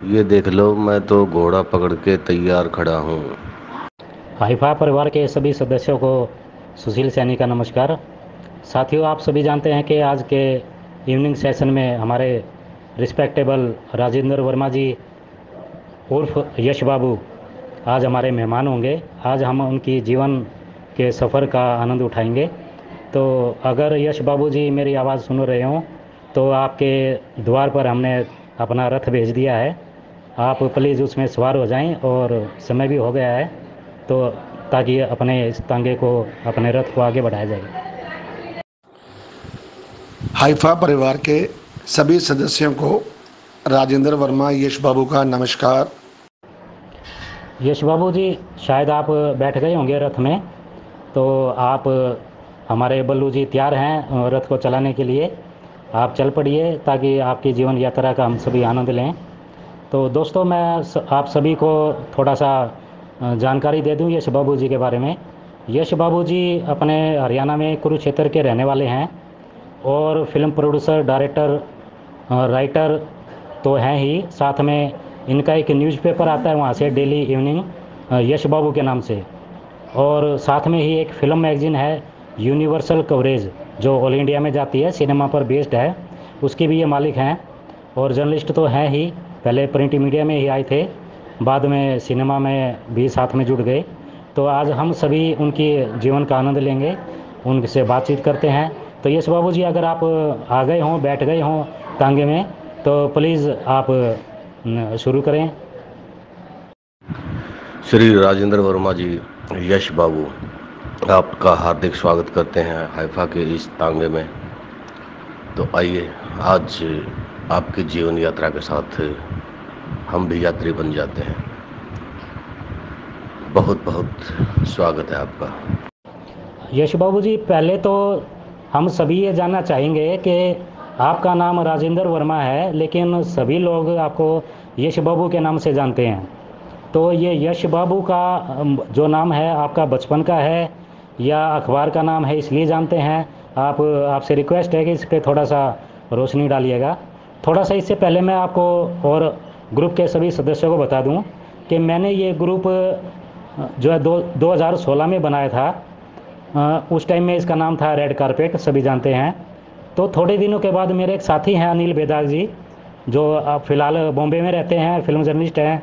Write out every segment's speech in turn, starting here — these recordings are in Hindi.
ये देख लो, मैं तो घोड़ा पकड़ के तैयार खड़ा हूँ। हाइफा परिवार के सभी सदस्यों को सुशील सैनी का नमस्कार। साथियों, आप सभी जानते हैं कि आज के इवनिंग सेशन में हमारे रिस्पेक्टेबल राजेंद्र वर्मा जी, उर्फ़ यश बाबू, आज हमारे मेहमान होंगे। आज हम उनकी जीवन के सफ़र का आनंद उठाएँगे। तो अगर यश बाबू जी मेरी आवाज़ सुन रहे हों तो आपके द्वार पर हमने अपना रथ भेज दिया है। आप प्लीज़ उसमें सवार हो जाएँ और समय भी हो गया है तो ताकि अपने इस तांगे को अपने रथ को आगे बढ़ाया जाए। हाइफा परिवार के सभी सदस्यों को राजेंद्र वर्मा यश बाबू का नमस्कार। यश बाबू जी शायद आप बैठ गए होंगे रथ में तो आप हमारे बल्लू जी तैयार हैं रथ को चलाने के लिए। आप चल पड़िए ताकि आपकी जीवन यात्रा का हम सभी आनंद लें। तो दोस्तों, मैं आप सभी को थोड़ा सा जानकारी दे दूँ यश बाबू जी के बारे में। यश बाबू जी अपने हरियाणा में कुरुक्षेत्र के रहने वाले हैं और फ़िल्म प्रोड्यूसर, डायरेक्टर राइटर तो हैं ही। साथ में इनका एक न्यूज़पेपर आता है वहाँ से, डेली इवनिंग यश बाबू के नाम से। और साथ में ही एक फ़िल्म मैगजीन है, यूनिवर्सल कवरेज, जो ऑल इंडिया में जाती है, सिनेमा पर बेस्ड है। उसके भी ये मालिक हैं और जर्नलिस्ट तो हैं ही। पहले प्रिंट मीडिया में ही आए थे, बाद में सिनेमा में भी साथ में जुड़ गए। तो आज हम सभी उनकी जीवन का आनंद लेंगे, उनसे बातचीत करते हैं। तो यश बाबू जी अगर आप आ गए हों, बैठ गए हों तांगे में तो प्लीज़ आप शुरू करें। श्री राजेंद्र वर्मा जी, यश बाबू, आपका हार्दिक स्वागत करते हैं हाइफा के इस तांगे में। तो आइए, आज आपकी जीवन यात्रा के साथ हम भी यात्री बन जाते हैं। बहुत बहुत स्वागत है आपका। यश बाबू जी पहले तो हम सभी ये जानना चाहेंगे कि आपका नाम राजेंद्र वर्मा है, लेकिन सभी लोग आपको यश बाबू के नाम से जानते हैं। तो ये यश बाबू का जो नाम है, आपका बचपन का है या अखबार का नाम है, इसलिए जानते हैं। आप, आपसे रिक्वेस्ट है कि इस पर थोड़ा सा रोशनी डालिएगा। थोड़ा सा इससे पहले मैं आपको और ग्रुप के सभी सदस्यों को बता दूँ कि मैंने ये ग्रुप जो है दो 2016 में बनाया था। उस टाइम में इसका नाम था रेड कारपेट, सभी जानते हैं। तो थोड़े दिनों के बाद मेरे एक साथी हैं अनिल बेदाग जी, जो अब फ़िलहाल बॉम्बे में रहते हैं, फ़िल्म जर्नलिस्ट हैं।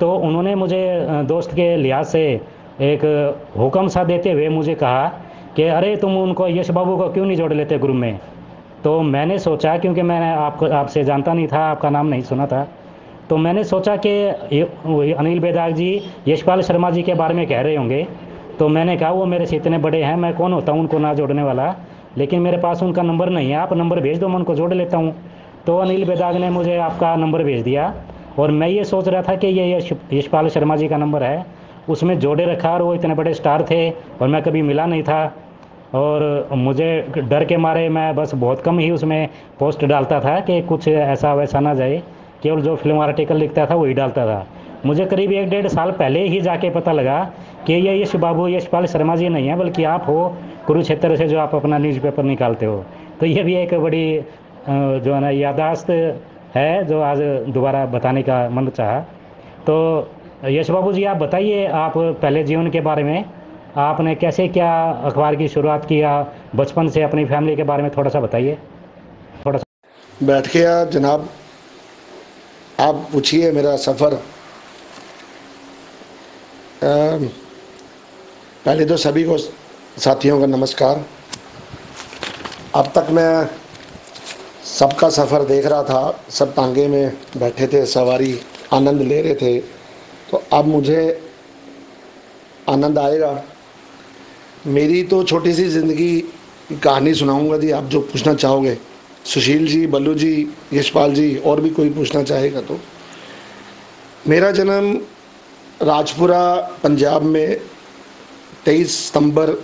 तो उन्होंने मुझे दोस्त के लिहाज से एक हुक्म सा देते हुए मुझे कहा कि, अरे, तुम उनको, यश बाबू को क्यों नहीं जोड़ लेते ग्रुप में? तो मैंने सोचा, क्योंकि मैंने आपको, आपसे जानता नहीं था, आपका नाम नहीं सुना था तो मैंने सोचा कि अनिल बेदाग जी, यशपाल शर्मा जी के बारे में कह रहे होंगे। तो मैंने कहा, वो मेरे से इतने बड़े हैं, मैं कौन होता हूँ, उनको ना जोड़ने वाला? लेकिन मेरे पास उनका नंबर नहीं है, आप नंबर भेज दो, मैं उनको जोड़ लेता हूँ। तो अनिल बेदाग ने मुझे आपका नंबर भेज दिया, और मैं ये सोच रहा था कि ये यश, यशपाल शर्मा जी का नंबर है, उसमें जोड़े रखा, और वो इतने बड़े स्टार थे, और मैं कभी मिला नहीं था। और मुझे डर के मारे मैं बस बहुत कम ही उसमें पोस्ट डालता था कि कुछ ऐसा वैसा ना जाए। केवल जो फ़िल्म आर्टिकल लिखता था वही डालता था। मुझे करीब एक डेढ़ साल पहले ही जाके पता लगा कि ये यश बाबू, यशपाल शर्मा जी नहीं है, बल्कि आप हो कुरुक्षेत्र से जो आप अपना न्यूज़पेपर निकालते हो। तो ये भी एक बड़ी जो है ना यादाश्त है जो आज दोबारा बताने का मन चाहा। तो यश बाबू जी, आप बताइए, आप पहले जीवन के बारे में आपने कैसे क्या अखबार की शुरुआत किया? बचपन से अपनी फैमिली के बारे में थोड़ा सा बताइए। थोड़ा सा। बैठ गया जनाब, आप पूछिए मेरा सफ़र। पहले तो सभी को साथियों का नमस्कार। अब तक मैं सबका सफ़र देख रहा था, सब टांगे में बैठे थे, सवारी आनंद ले रहे थे। तो अब मुझे आनंद आएगा। मेरी तो छोटी सी ज़िंदगी की कहानी सुनाऊँगा जी, आप जो पूछना चाहोगे। सुशील जी, बल्लू जी, यशपाल जी, और भी कोई पूछना चाहेगा तो। मेरा जन्म राजपुरा, पंजाब में 23 सितंबर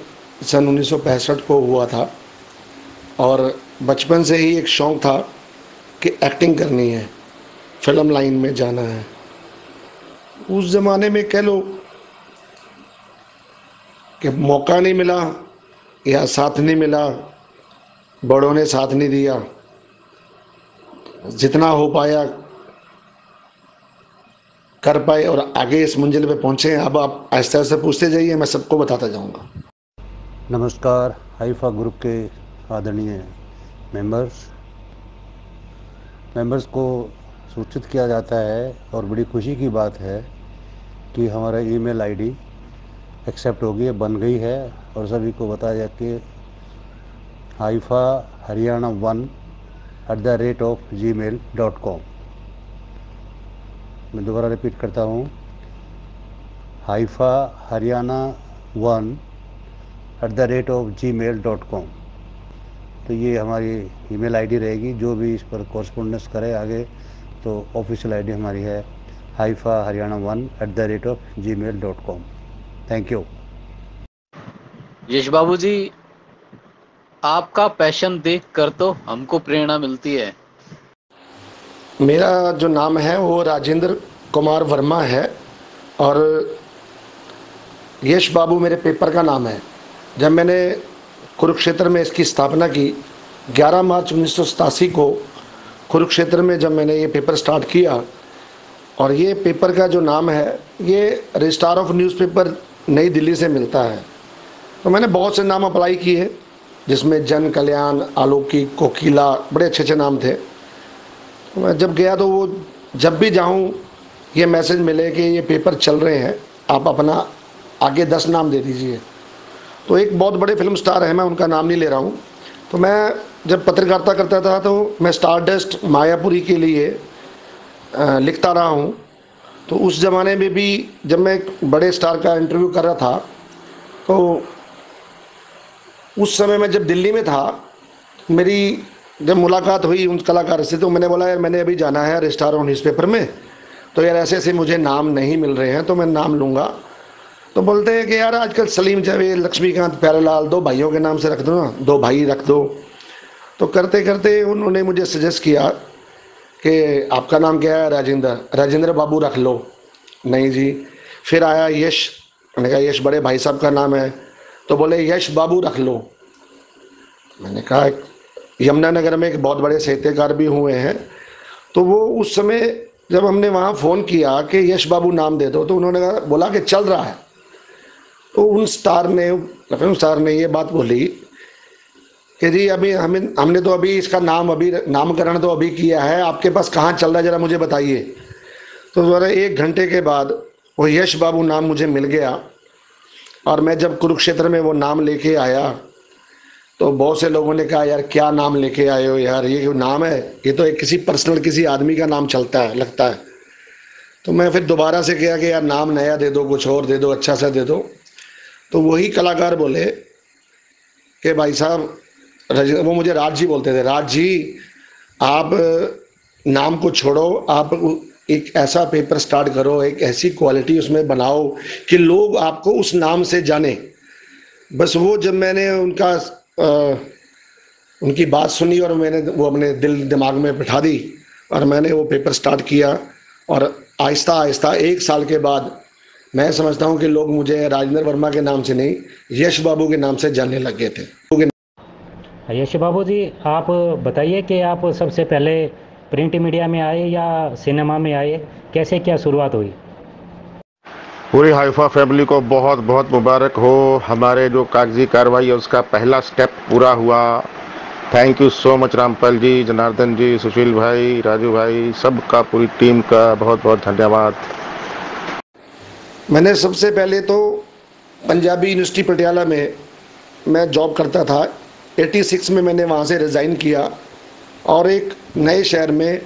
सन 1965 को हुआ था। और बचपन से ही एक शौक़ था कि एक्टिंग करनी है फ़िल्म लाइन में जाना है। उस ज़माने में कह लो कि मौका नहीं मिला या साथ नहीं मिला, बड़ों ने साथ नहीं दिया। जितना हो पाया कर पाए और आगे इस मंजिल पे पहुँचे। अब आप आहिस्ता आहिस्ता पूछते जाइए, मैं सबको बताता जाऊँगा। नमस्कार, हाइफा ग्रुप के आदरणीय मेंबर्स। मेंबर्स को सूचित किया जाता है और बड़ी खुशी की बात है कि हमारा ईमेल आईडी एक्सेप्ट हो गई है, बन गई है और सभी को बताया कि Haifa Haryana one at the rate of G mail dot com मैं दोबारा रिपीट करता हूँ। Haifa Haryana one at the rate of G mail dot com तो ये हमारी ईमेल आईडी रहेगी, जो भी इस पर कॉरस्पोंडेंस करे आगे तो ऑफिशियल आईडी हमारी है Haifa Haryana one at the rate of G mail dot com thank you Yash Babu ji आपका पैशन देख कर तो हमको प्रेरणा मिलती है। मेरा जो नाम है वो राजेंद्र कुमार वर्मा है और यश बाबू मेरे पेपर का नाम है। जब मैंने कुरुक्षेत्र में इसकी स्थापना की 11 मार्च उन्नीस सौ सतासी को कुरुक्षेत्र में जब मैंने ये पेपर स्टार्ट किया और ये पेपर का जो नाम है ये रजिस्ट्रार ऑफ़ न्यूज़पेपर नई दिल्ली से मिलता है। तो मैंने बहुत से नाम अप्लाई किए, जिसमें जन कल्याण अलौकिक कोकिला, बड़े अच्छे अच्छे नाम थे। तो मैं जब गया तो वो, जब भी जाऊँ, ये मैसेज मिले कि ये पेपर चल रहे हैं, आप अपना आगे दस नाम दे दीजिए। तो एक बहुत बड़े फ़िल्म स्टार है, मैं उनका नाम नहीं ले रहा हूँ। तो मैं जब पत्रकारिता करता था तो मैं स्टार डस्ट मायापुरी के लिए लिखता रहा हूँ। तो उस ज़माने में भी जब मैं एक बड़े स्टार का इंटरव्यू कर रहा था तो उस समय मैं जब दिल्ली में था, मेरी जब मुलाकात हुई उन कलाकार से तो मैंने बोला, यार, मैंने अभी जाना है रजिस्टार और न्यूज़पेपर में तो यार ऐसे ऐसे मुझे नाम नहीं मिल रहे हैं तो मैं नाम लूँगा। तो बोलते हैं कि, यार, आजकल सलीम जावेद लक्ष्मीकांत प्यारेलाल, दो भाइयों के नाम से रख दो ना, दो भाई रख दो। तो करते करते उन्होंने मुझे सजेस्ट किया कि आपका नाम क्या है? राजेंद्र। राजेंद्र बाबू रख लो। नहीं जी। फिर आया यश। मैंने कहा, यश बड़े भाई साहब का नाम है। तो बोले, यश बाबू रख लो। मैंने कहा, यमुनानगर में एक बहुत बड़े साहित्यकार भी हुए हैं। तो वो उस समय जब हमने वहाँ फ़ोन किया कि यश बाबू नाम दे दो तो उन्होंने कहा, बोला कि चल रहा है। तो उन स्टार ने फ़िल्म स्टार ने ये बात बोली जी, अभी हमें, हमने तो अभी इसका नाम, अभी नामकरण तो अभी किया है। आपके पास कहाँ चल रहा है, ज़रा मुझे बताइए। तो ज़रा एक घंटे के बाद वो यश बाबू नाम मुझे मिल गया और मैं जब कुरुक्षेत्र में वो नाम लेके आया तो बहुत से लोगों ने कहा, यार, क्या नाम लेके आए हो यार? ये नाम है? ये तो एक किसी पर्सनल किसी आदमी का नाम चलता है, लगता है। तो मैं फिर दोबारा से किया कि, यार, नाम नया दे दो, कुछ और दे दो अच्छा सा दे दो। तो वही कलाकार बोले कि, भाई साहब वो मुझे राज जी बोलते थे। राज जी आप नाम को छोड़ो आप एक ऐसा पेपर स्टार्ट करो एक ऐसी क्वालिटी उसमें बनाओ कि लोग आपको उस नाम से जाने। बस वो जब मैंने उनका आ, उनकी बात सुनी और मैंने वो अपने दिल दिमाग में बिठा दी और मैंने वो पेपर स्टार्ट किया और आहिस्ता आहिस्ता एक साल के बाद मैं समझता हूँ कि लोग मुझे राजेंद्र वर्मा के नाम से नहीं यश बाबू के नाम से जानने लग गए थे। यश बाबू जी आप बताइए कि आप सबसे पहले प्रिंट मीडिया में आए या सिनेमा में आए? कैसे क्या शुरुआत हुई? पूरी हाइफा फैमिली को बहुत बहुत मुबारक हो। हमारे जो कागज़ी कार्रवाई है उसका पहला स्टेप पूरा हुआ। Thank you so much Rampal ji Janardan ji Sushil भाई राजू भाई सबका पूरी टीम का बहुत बहुत धन्यवाद। मैंने सबसे पहले तो पंजाबी यूनिवर्सिटी पटियाला में मैं जॉब करता था। 86 में मैंने वहाँ से रिज़ाइन किया और एक नए शहर में,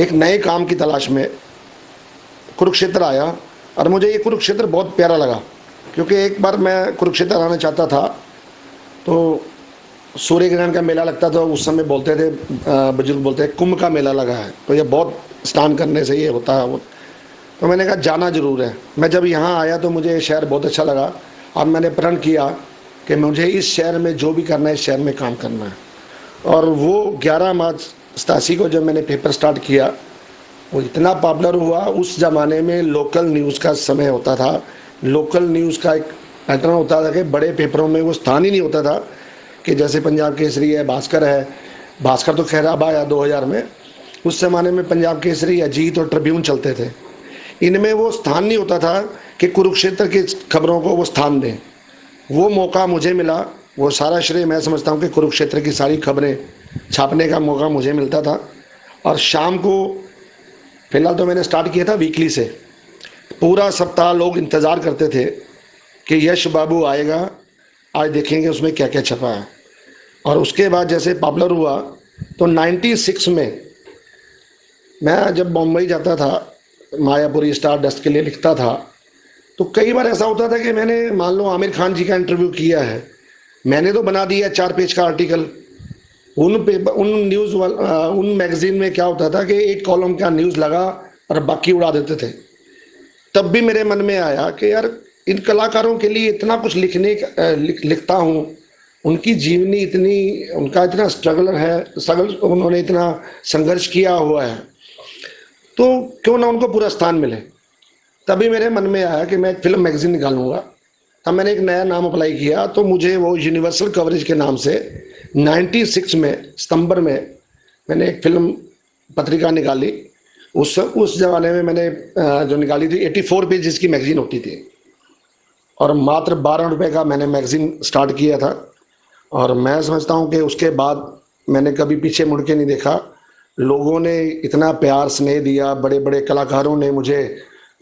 एक नए काम की तलाश में कुरुक्षेत्र आया और मुझे ये कुरुक्षेत्र बहुत प्यारा लगा क्योंकि एक बार मैं कुरुक्षेत्र आना चाहता था तो सूर्य ग्रहण का मेला लगता था, उस समय बोलते थे बुज़ुर्ग बोलते हैं, कुंभ का मेला लगा है तो ये बहुत स्नान करने से ये होता है वो। तो मैंने कहा जाना ज़रूर है। मैं जब यहाँ आया तो मुझे ये शहर बहुत अच्छा लगा और मैंने प्रण किया। कि मुझे इस शहर में जो भी करना है, इस शहर में काम करना है। और वो 11 मार्च सतासी को जब मैंने पेपर स्टार्ट किया, वो इतना पॉपुलर हुआ, उस ज़माने में लोकल न्यूज़ का समय होता था। लोकल न्यूज़ का एक पैटर्न होता था कि बड़े पेपरों में वो स्थान ही नहीं होता था कि जैसे पंजाब केसरी है, भास्कर है। भास्कर तो खैर अब आया 2000 में। उस ज़माने में पंजाब केसरी, अजीत और ट्रिब्यून चलते थे। इनमें वो स्थान नहीं होता था कि कुरुक्षेत्र की खबरों को वो स्थान दें। वो मौका मुझे मिला, वो सारा श्रेय मैं समझता हूँ कि कुरुक्षेत्र की सारी खबरें छापने का मौका मुझे मिलता था। और शाम को, फ़िलहाल तो मैंने स्टार्ट किया था वीकली से। पूरा सप्ताह लोग इंतज़ार करते थे कि यश बाबू आएगा, आज देखेंगे उसमें क्या क्या छपा है। और उसके बाद जैसे पॉपुलर हुआ तो 96 में मैं जब बम्बई जाता था, मायापुरी स्टार डस्ट के लिए लिखता था तो कई बार ऐसा होता था कि मैंने मान लो आमिर खान जी का इंटरव्यू किया है। मैंने तो बना दिया चार पेज का आर्टिकल उन पेपर उन न्यूज़ उन मैगजीन में क्या होता था कि एक कॉलम का न्यूज़ लगा और बाकी उड़ा देते थे। तब भी मेरे मन में आया कि यार इन कलाकारों के लिए इतना कुछ लिखने लिख, लिखता हूँ। उनकी जीवनी इतनी उनका इतना स्ट्रगल है स्ट्रगल उन्होंने इतना संघर्ष किया हुआ है। तो क्यों ना उनको पूरा स्थान मिले? तभी मेरे मन में आया कि मैं एक फ़िल्म मैगजीन निकालूँगा। तब मैंने एक नया नाम अप्लाई किया तो मुझे वो यूनिवर्सल कवरेज के नाम से 96 में, सितंबर में मैंने एक फ़िल्म पत्रिका निकाली। उस उस ज़माने में मैंने जो निकाली थी 84 पेजेस की मैगजीन होती थी। और मात्र बारह रुपये का मैंने मैगजीन स्टार्ट किया था। और मैं समझता हूँ कि उसके बाद मैंने कभी पीछे मुड़ के नहीं देखा। लोगों ने इतना प्यार, स्नेह दिया बड़े बड़े कलाकारों ने मुझे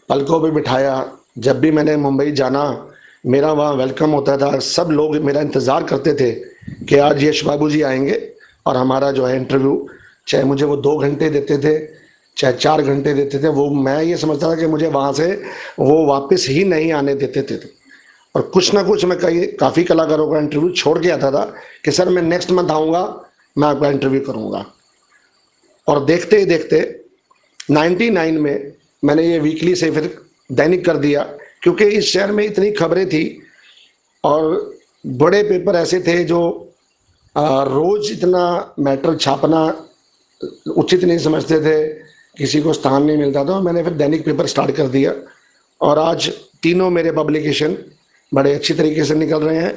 पलकों पे बिठाया। जब भी मैंने मुंबई जाना, मेरा वहाँ वेलकम होता था। सब लोग मेरा इंतज़ार करते थे कि आज यश बाबू जी आएँगे और हमारा जो है इंटरव्यू चाहे मुझे वो दो घंटे देते थे, चाहे चार घंटे देते थे, वो मैं ये समझता था कि मुझे वहाँ से वो वापस ही नहीं आने देते थे। और कुछ ना कुछ मैं कई, काफ़ी कलाकारों का इंटरव्यू छोड़ के आता था कि, सर, मैं नेक्स्ट मंथ आऊँगा, मैं आपका इंटरव्यू करूँगा। और देखते ही देखते 99 में मैंने ये वीकली से फिर दैनिक कर दिया, क्योंकि इस शहर में इतनी खबरें थी और बड़े पेपर ऐसे थे जो रोज़ इतना मैटर छापना उचित नहीं समझते थे, किसी को स्थान नहीं मिलता था मैंने फिर दैनिक पेपर स्टार्ट कर दिया। और आज तीनों मेरे पब्लिकेशन बड़े अच्छी तरीके से निकल रहे हैं,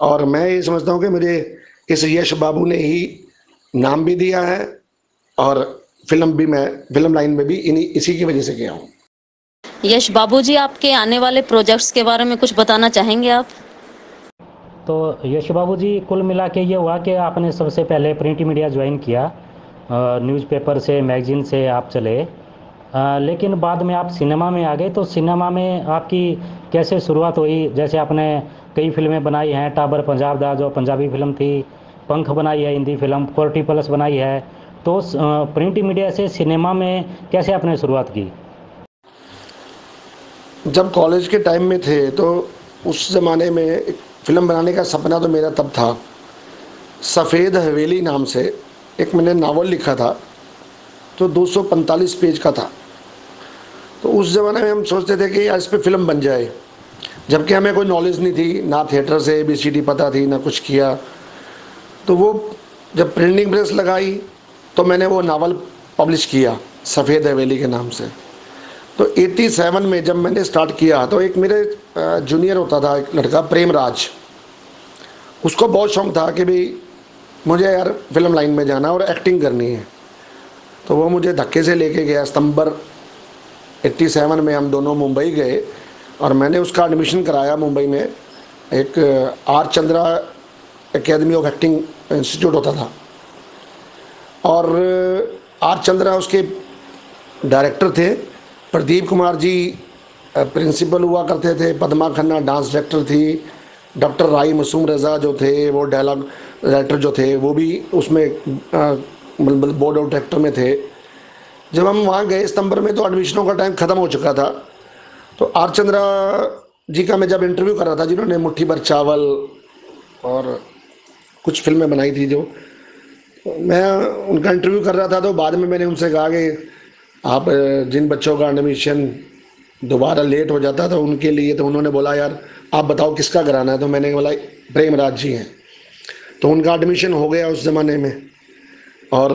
और मैं ये समझता हूँ कि मुझे इस यश बाबू ने ही नाम भी दिया है, और फ़िल्म भी मैं फ़िल्म लाइन में भी इन्हीं इसी की वजह से गया हूँ। यश बाबूजी आपके आने वाले प्रोजेक्ट्स के बारे में कुछ बताना चाहेंगे आप? तो यश बाबू जी कुल मिला के ये हुआ कि आपने सबसे पहले प्रिंट मीडिया ज्वाइन किया न्यूज़पेपर से मैगजीन से आप चले। आ, लेकिन बाद में आप सिनेमा में आ गए तो सिनेमा में आपकी कैसे शुरुआत हुई? जैसे आपने कई फ़िल्में बनाई हैं टाबर पंजाब दा जो पंजाबी फ़िल्म थी पंख बनाई है हिंदी फ़िल्म फोर्टी प्लस बनाई है तो प्रिंट मीडिया से सिनेमा में कैसे आपने शुरुआत की? जब कॉलेज के टाइम में थे तो उस ज़माने में एक फ़िल्म बनाने का सपना तो मेरा तब था। सफ़ेद हवेली नाम से एक मैंने नावल लिखा था तो 245 पेज का था। तो उस ज़माने में हम सोचते थे कि यार इस पर फ़िल्म बन जाए। जबकि हमें कोई नॉलेज नहीं थी, ना थिएटर से बी पता थी, ना कुछ किया। तो वो जब प्रिंटिंग प्रेस लगाई तो मैंने वो नावल पब्लिश किया, सफ़ेद हवेली के नाम से। तो 87 में जब मैंने स्टार्ट किया तो एक मेरे जूनियर होता था, एक लड़का प्रेम राज उसको बहुत शौक था कि भाई, मुझे यार फ़िल्म लाइन में जाना और एक्टिंग करनी है। तो वो मुझे धक्के से लेके गया, सितंबर 87 में हम दोनों मुंबई गए और मैंने उसका एडमिशन कराया मुंबई में। एक R Chandra academy of acting institute होता था। और आर चंद्रा उसके डायरेक्टर थे। प्रदीप कुमार जी प्रिंसिपल हुआ करते थे। पदमा खन्ना डांस डायरेक्टर थी। डॉक्टर राई मसूम रज़ा जो थे, वो डायलॉग राइटर जो थे, वो भी उसमें मतलब बोर्ड ऑफ़ डायरेक्टर में थे। जब हम वहाँ गए सितंबर में तो एडमिशनों का टाइम ख़त्म हो चुका था। तो आर चंद्रा जी का मैं जब इंटरव्यू कर रहा था, जिन्होंने मुट्ठी भर चावल और कुछ फ़िल्में बनाई थी जो मैं उनका इंटरव्यू कर रहा था तो बाद में मैंने उनसे कहा कि आप जिन बच्चों का एडमिशन दोबारा लेट हो जाता था उनके लिए तो उन्होंने बोला यार आप बताओ किसका कराना है? तो मैंने बोला प्रेमराज जी हैं। तो उनका एडमिशन हो गया उस ज़माने में। और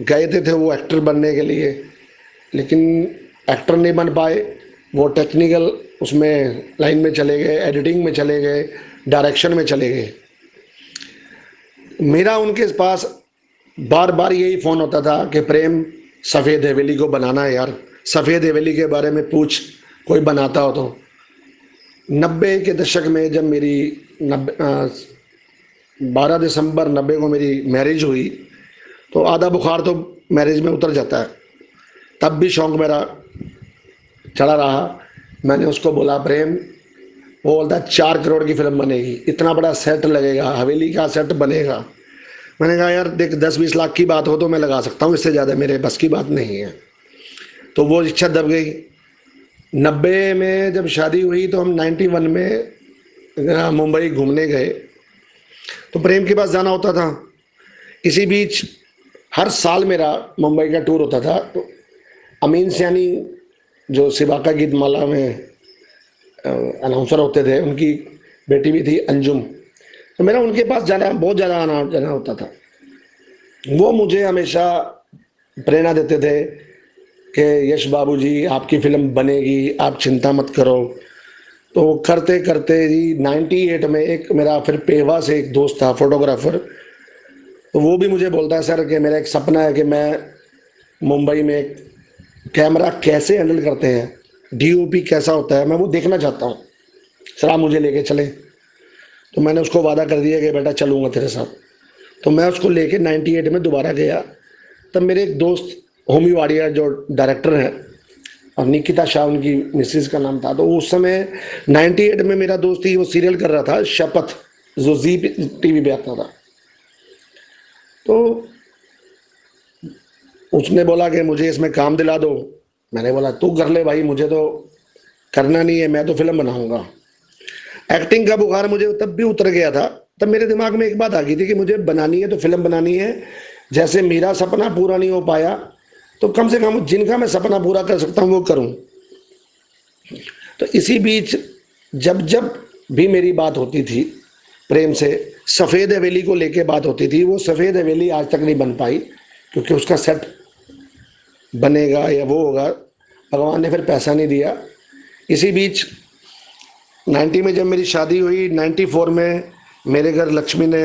गए थे, थे वो एक्टर बनने के लिए लेकिन एक्टर नहीं बन पाए। वो टेक्निकल उसमें लाइन में चले गए एडिटिंग में चले गए डायरेक्शन में चले गए। मेरा उनके पास बार बार यही फ़ोन होता था कि प्रेम सफ़ेद हवेली को बनाना है यार। सफ़ेद हवेली के बारे में पूछ, कोई बनाता हो तो। नब्बे के दशक में जब मेरी नब्बे बारह दिसंबर नब्बे को मेरी मैरिज हुई तो आधा बुखार तो मैरिज में उतर जाता है। तब भी शौक मेरा चढ़ा रहा। मैंने उसको बोला, प्रेम, वो बोलता, चार करोड़ की फ़िल्म बनेगी। इतना बड़ा सेट लगेगा, हवेली का सेट बनेगा। मैंने कहा, यार, देख दस बीस लाख की बात हो तो मैं लगा सकता हूँ, इससे ज़्यादा मेरे बस की बात नहीं है। तो वो इच्छा दब गई। नब्बे में जब शादी हुई तो हम नाइन्टी वन में मुंबई घूमने गए। तो प्रेम के पास जाना होता था। इसी बीच हर साल मेरा मुंबई का टूर होता था। तो अमीन सैनी जो सिबाका गीत माला में अनाउंसर होते थे, उनकी बेटी भी थी अंजुम। तो मेरा उनके पास जाना, बहुत ज़्यादा आना, जाना होता था। वो मुझे हमेशा प्रेरणा देते थे कि यश बाबू जी आपकी फ़िल्म बनेगी, आप चिंता मत करो। तो करते करते जी 98 में एक मेरा फिर पेवा से एक दोस्त था, फोटोग्राफर तो वो भी मुझे बोलता है, सर, कि मेरा एक सपना है कि मैं मुंबई में कैमरा कैसे हैंडल करते हैं? डीओपी कैसा होता है? मैं वो देखना चाहता हूँ। सर, आप मुझे लेके चले। तो मैंने उसको वादा कर दिया कि बेटा चलूँगा तेरे साथ। तो मैं उसको लेके 98 में दोबारा गया। तब मेरे एक दोस्त, होमी वाडिया जो डायरेक्टर हैं, और निकिता शाह उनकी मिसिस का नाम था तो उस समय 98 में मेरा दोस्त ही वो सीरियल कर रहा था, शपथ, जो जी टीवी पे आता था। तो उसने बोला कि मुझे इसमें काम दिला दो। मैंने बोला, तू कर ले भाई, मुझे तो करना नहीं है, मैं तो फ़िल्म बनाऊँगा। एक्टिंग का बुखार मुझे तब भी उतर गया था, तब मेरे दिमाग में एक बात आ गई थी कि मुझे बनानी है तो फ़िल्म बनानी है। जैसे मेरा सपना पूरा नहीं हो पाया तो कम से कम जिनका मैं सपना पूरा कर सकता हूँ वो करूँ। तो इसी बीच जब जब भी मेरी बात होती थी, प्रेम से सफ़ेद हवेली को लेके बात होती थी, वो सफ़ेद हवेली आज तक नहीं बन पाई, क्योंकि उसका सेट बनेगा या वो होगा, भगवान ने फिर पैसा नहीं दिया। इसी बीच 90 में जब मेरी शादी हुई 94 में मेरे घर लक्ष्मी ने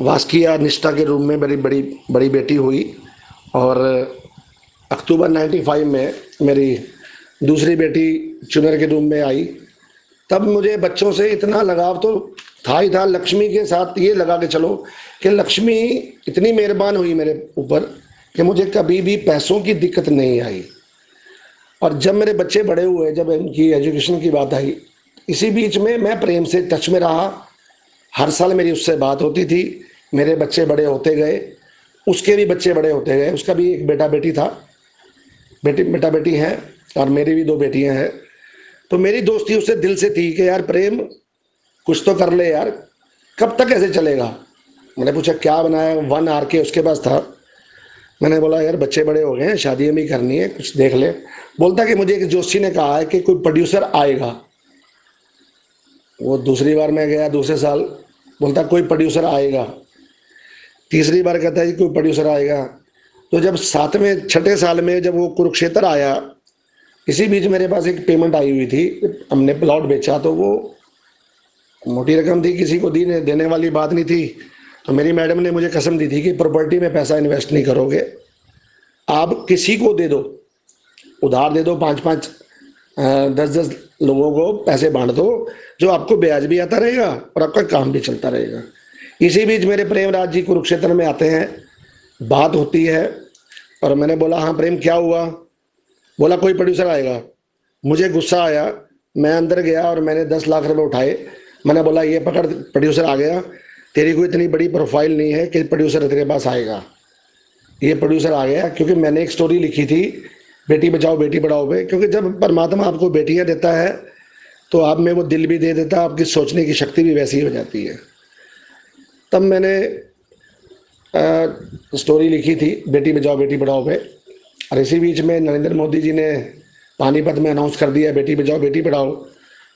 वास किया निष्ठा के रूम में, मेरी बड़ी बड़ी बेटी हुई और अक्टूबर 95 में मेरी दूसरी बेटी चुनर के रूम में आई। तब मुझे बच्चों से इतना लगाव तो था ही था, लक्ष्मी के साथ ये लगा के चलो कि लक्ष्मी इतनी मेहरबान हुई मेरे ऊपर कि मुझे कभी भी पैसों की दिक्कत नहीं आई। और जब मेरे बच्चे बड़े हुए, जब इनकी एजुकेशन की बात आई, इसी बीच में मैं प्रेम से टच में रहा। हर साल मेरी उससे बात होती थी। मेरे बच्चे बड़े होते गए। उसके भी बच्चे बड़े होते गए। उसका भी एक बेटा बेटी था। बेटी बेटा बेटी है और मेरी भी दो बेटियाँ हैं। तो मेरी दोस्ती उससे दिल से थी कि यार प्रेम, कुछ तो कर ले यार। कब तक ऐसे चलेगा? मैंने पूछा, क्या बनाया? वन आर के उसके पास था। मैंने बोला, यार, बच्चे बड़े हो गए हैं, शादी भी करनी है, कुछ देख ले। बोलता कि मुझे एक जोशी ने कहा है कि कोई प्रोड्यूसर आएगा। वो दूसरी बार मैं गया दूसरे साल, बोलता, कोई प्रोड्यूसर आएगा। तीसरी बार कहता है कि कोई प्रोड्यूसर आएगा। तो जब सातवें, छठे साल में जब वो कुरुक्षेत्र आया, इसी बीच मेरे पास एक पेमेंट आई हुई थी, हमने प्लॉट बेचा तो वो मोटी रकम थी, किसी को दी देने वाली बात नहीं थी। तो मेरी मैडम ने मुझे कसम दी थी कि प्रॉपर्टी में पैसा इन्वेस्ट नहीं करोगे। आप किसी को दे दो, उधार दे दो पाँच पाँच दस दस लोगों को पैसे बांट दो, जो आपको ब्याज भी आता रहेगा और आपका काम भी चलता रहेगा। इसी बीच मेरे प्रेमराज जी कुरुक्षेत्र में आते हैं, बात होती है और मैंने बोला हाँ प्रेम, क्या हुआ? बोला, कोई प्रोड्यूसर आएगा। मुझे गुस्सा आया, मैं अंदर गया और मैंने दस लाख रुपए उठाए। मैंने बोला, ये पकड़ प्रोड्यूसर आ गया। तेरी कोई इतनी बड़ी प्रोफ़ाइल नहीं है कि प्रोड्यूसर तेरे पास आएगा। ये प्रोड्यूसर आ गया क्योंकि मैंने एक स्टोरी लिखी थी बेटी बचाओ बेटी पढ़ाओ पे। क्योंकि जब परमात्मा आपको बेटियाँ देता है तो आप में वो दिल भी दे देता है आपकी सोचने की शक्ति भी वैसी हो जाती है। तब मैंने आ, स्टोरी लिखी थी बेटी बचाओ बेटी पढ़ाओ पे। और इसी बीच में नरेंद्र मोदी जी ने पानीपत में अनाउंस कर दिया बेटी बचाओ बेटी पढ़ाओ।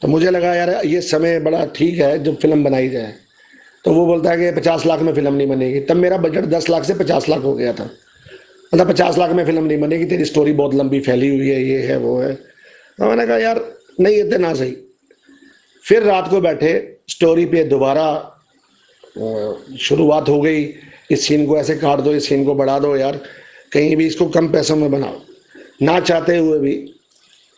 तो मुझे लगा यार ये समय बड़ा ठीक है जब फ़िल्म बनाई जाए। तो वो बोलता है कि पचास लाख में फ़िल्म नहीं बनेगी। तब मेरा बजट दस लाख से पचास लाख हो गया था। मतलब पचास लाख में फ़िल्म नहीं बनेगी, तेरी स्टोरी बहुत लंबी फैली हुई है, ये है, वो है। तो मैंने कहा, यार, नहीं इतने ना सही। फिर रात को बैठे स्टोरी पे दोबारा शुरुआत हो गई, इस सीन को ऐसे काट दो, इस सीन को बढ़ा दो, यार, कहीं भी इसको कम पैसों में बनाओ। ना चाहते हुए भी,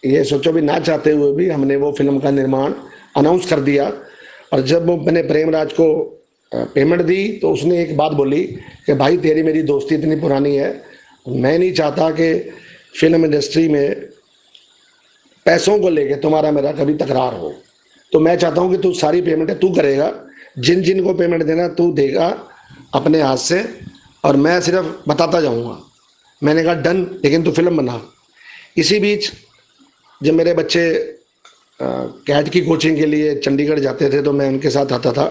ये सोचो भी, ना चाहते हुए भी हमने वो फ़िल्म का निर्माण अनाउंस कर दिया। और जब मैंने प्रेमराज को पेमेंट दी तो उसने एक बात बोली कि, भाई, तेरी मेरी दोस्ती इतनी पुरानी है, मैं नहीं चाहता कि फ़िल्म इंडस्ट्री में पैसों को लेके तुम्हारा मेरा कभी तकरार हो। तो मैं चाहता हूँ कि तू सारी पेमेंट तू करेगा, जिन जिन को पेमेंट देना तू देगा अपने हाथ से, और मैं सिर्फ़ बताता जाऊँगा। मैंने कहा, डन, लेकिन तू फ़िल्म बना। इसी बीच, जब मेरे बच्चे कैट की कोचिंग के लिए चंडीगढ़ जाते थे तो मैं उनके साथ आता था।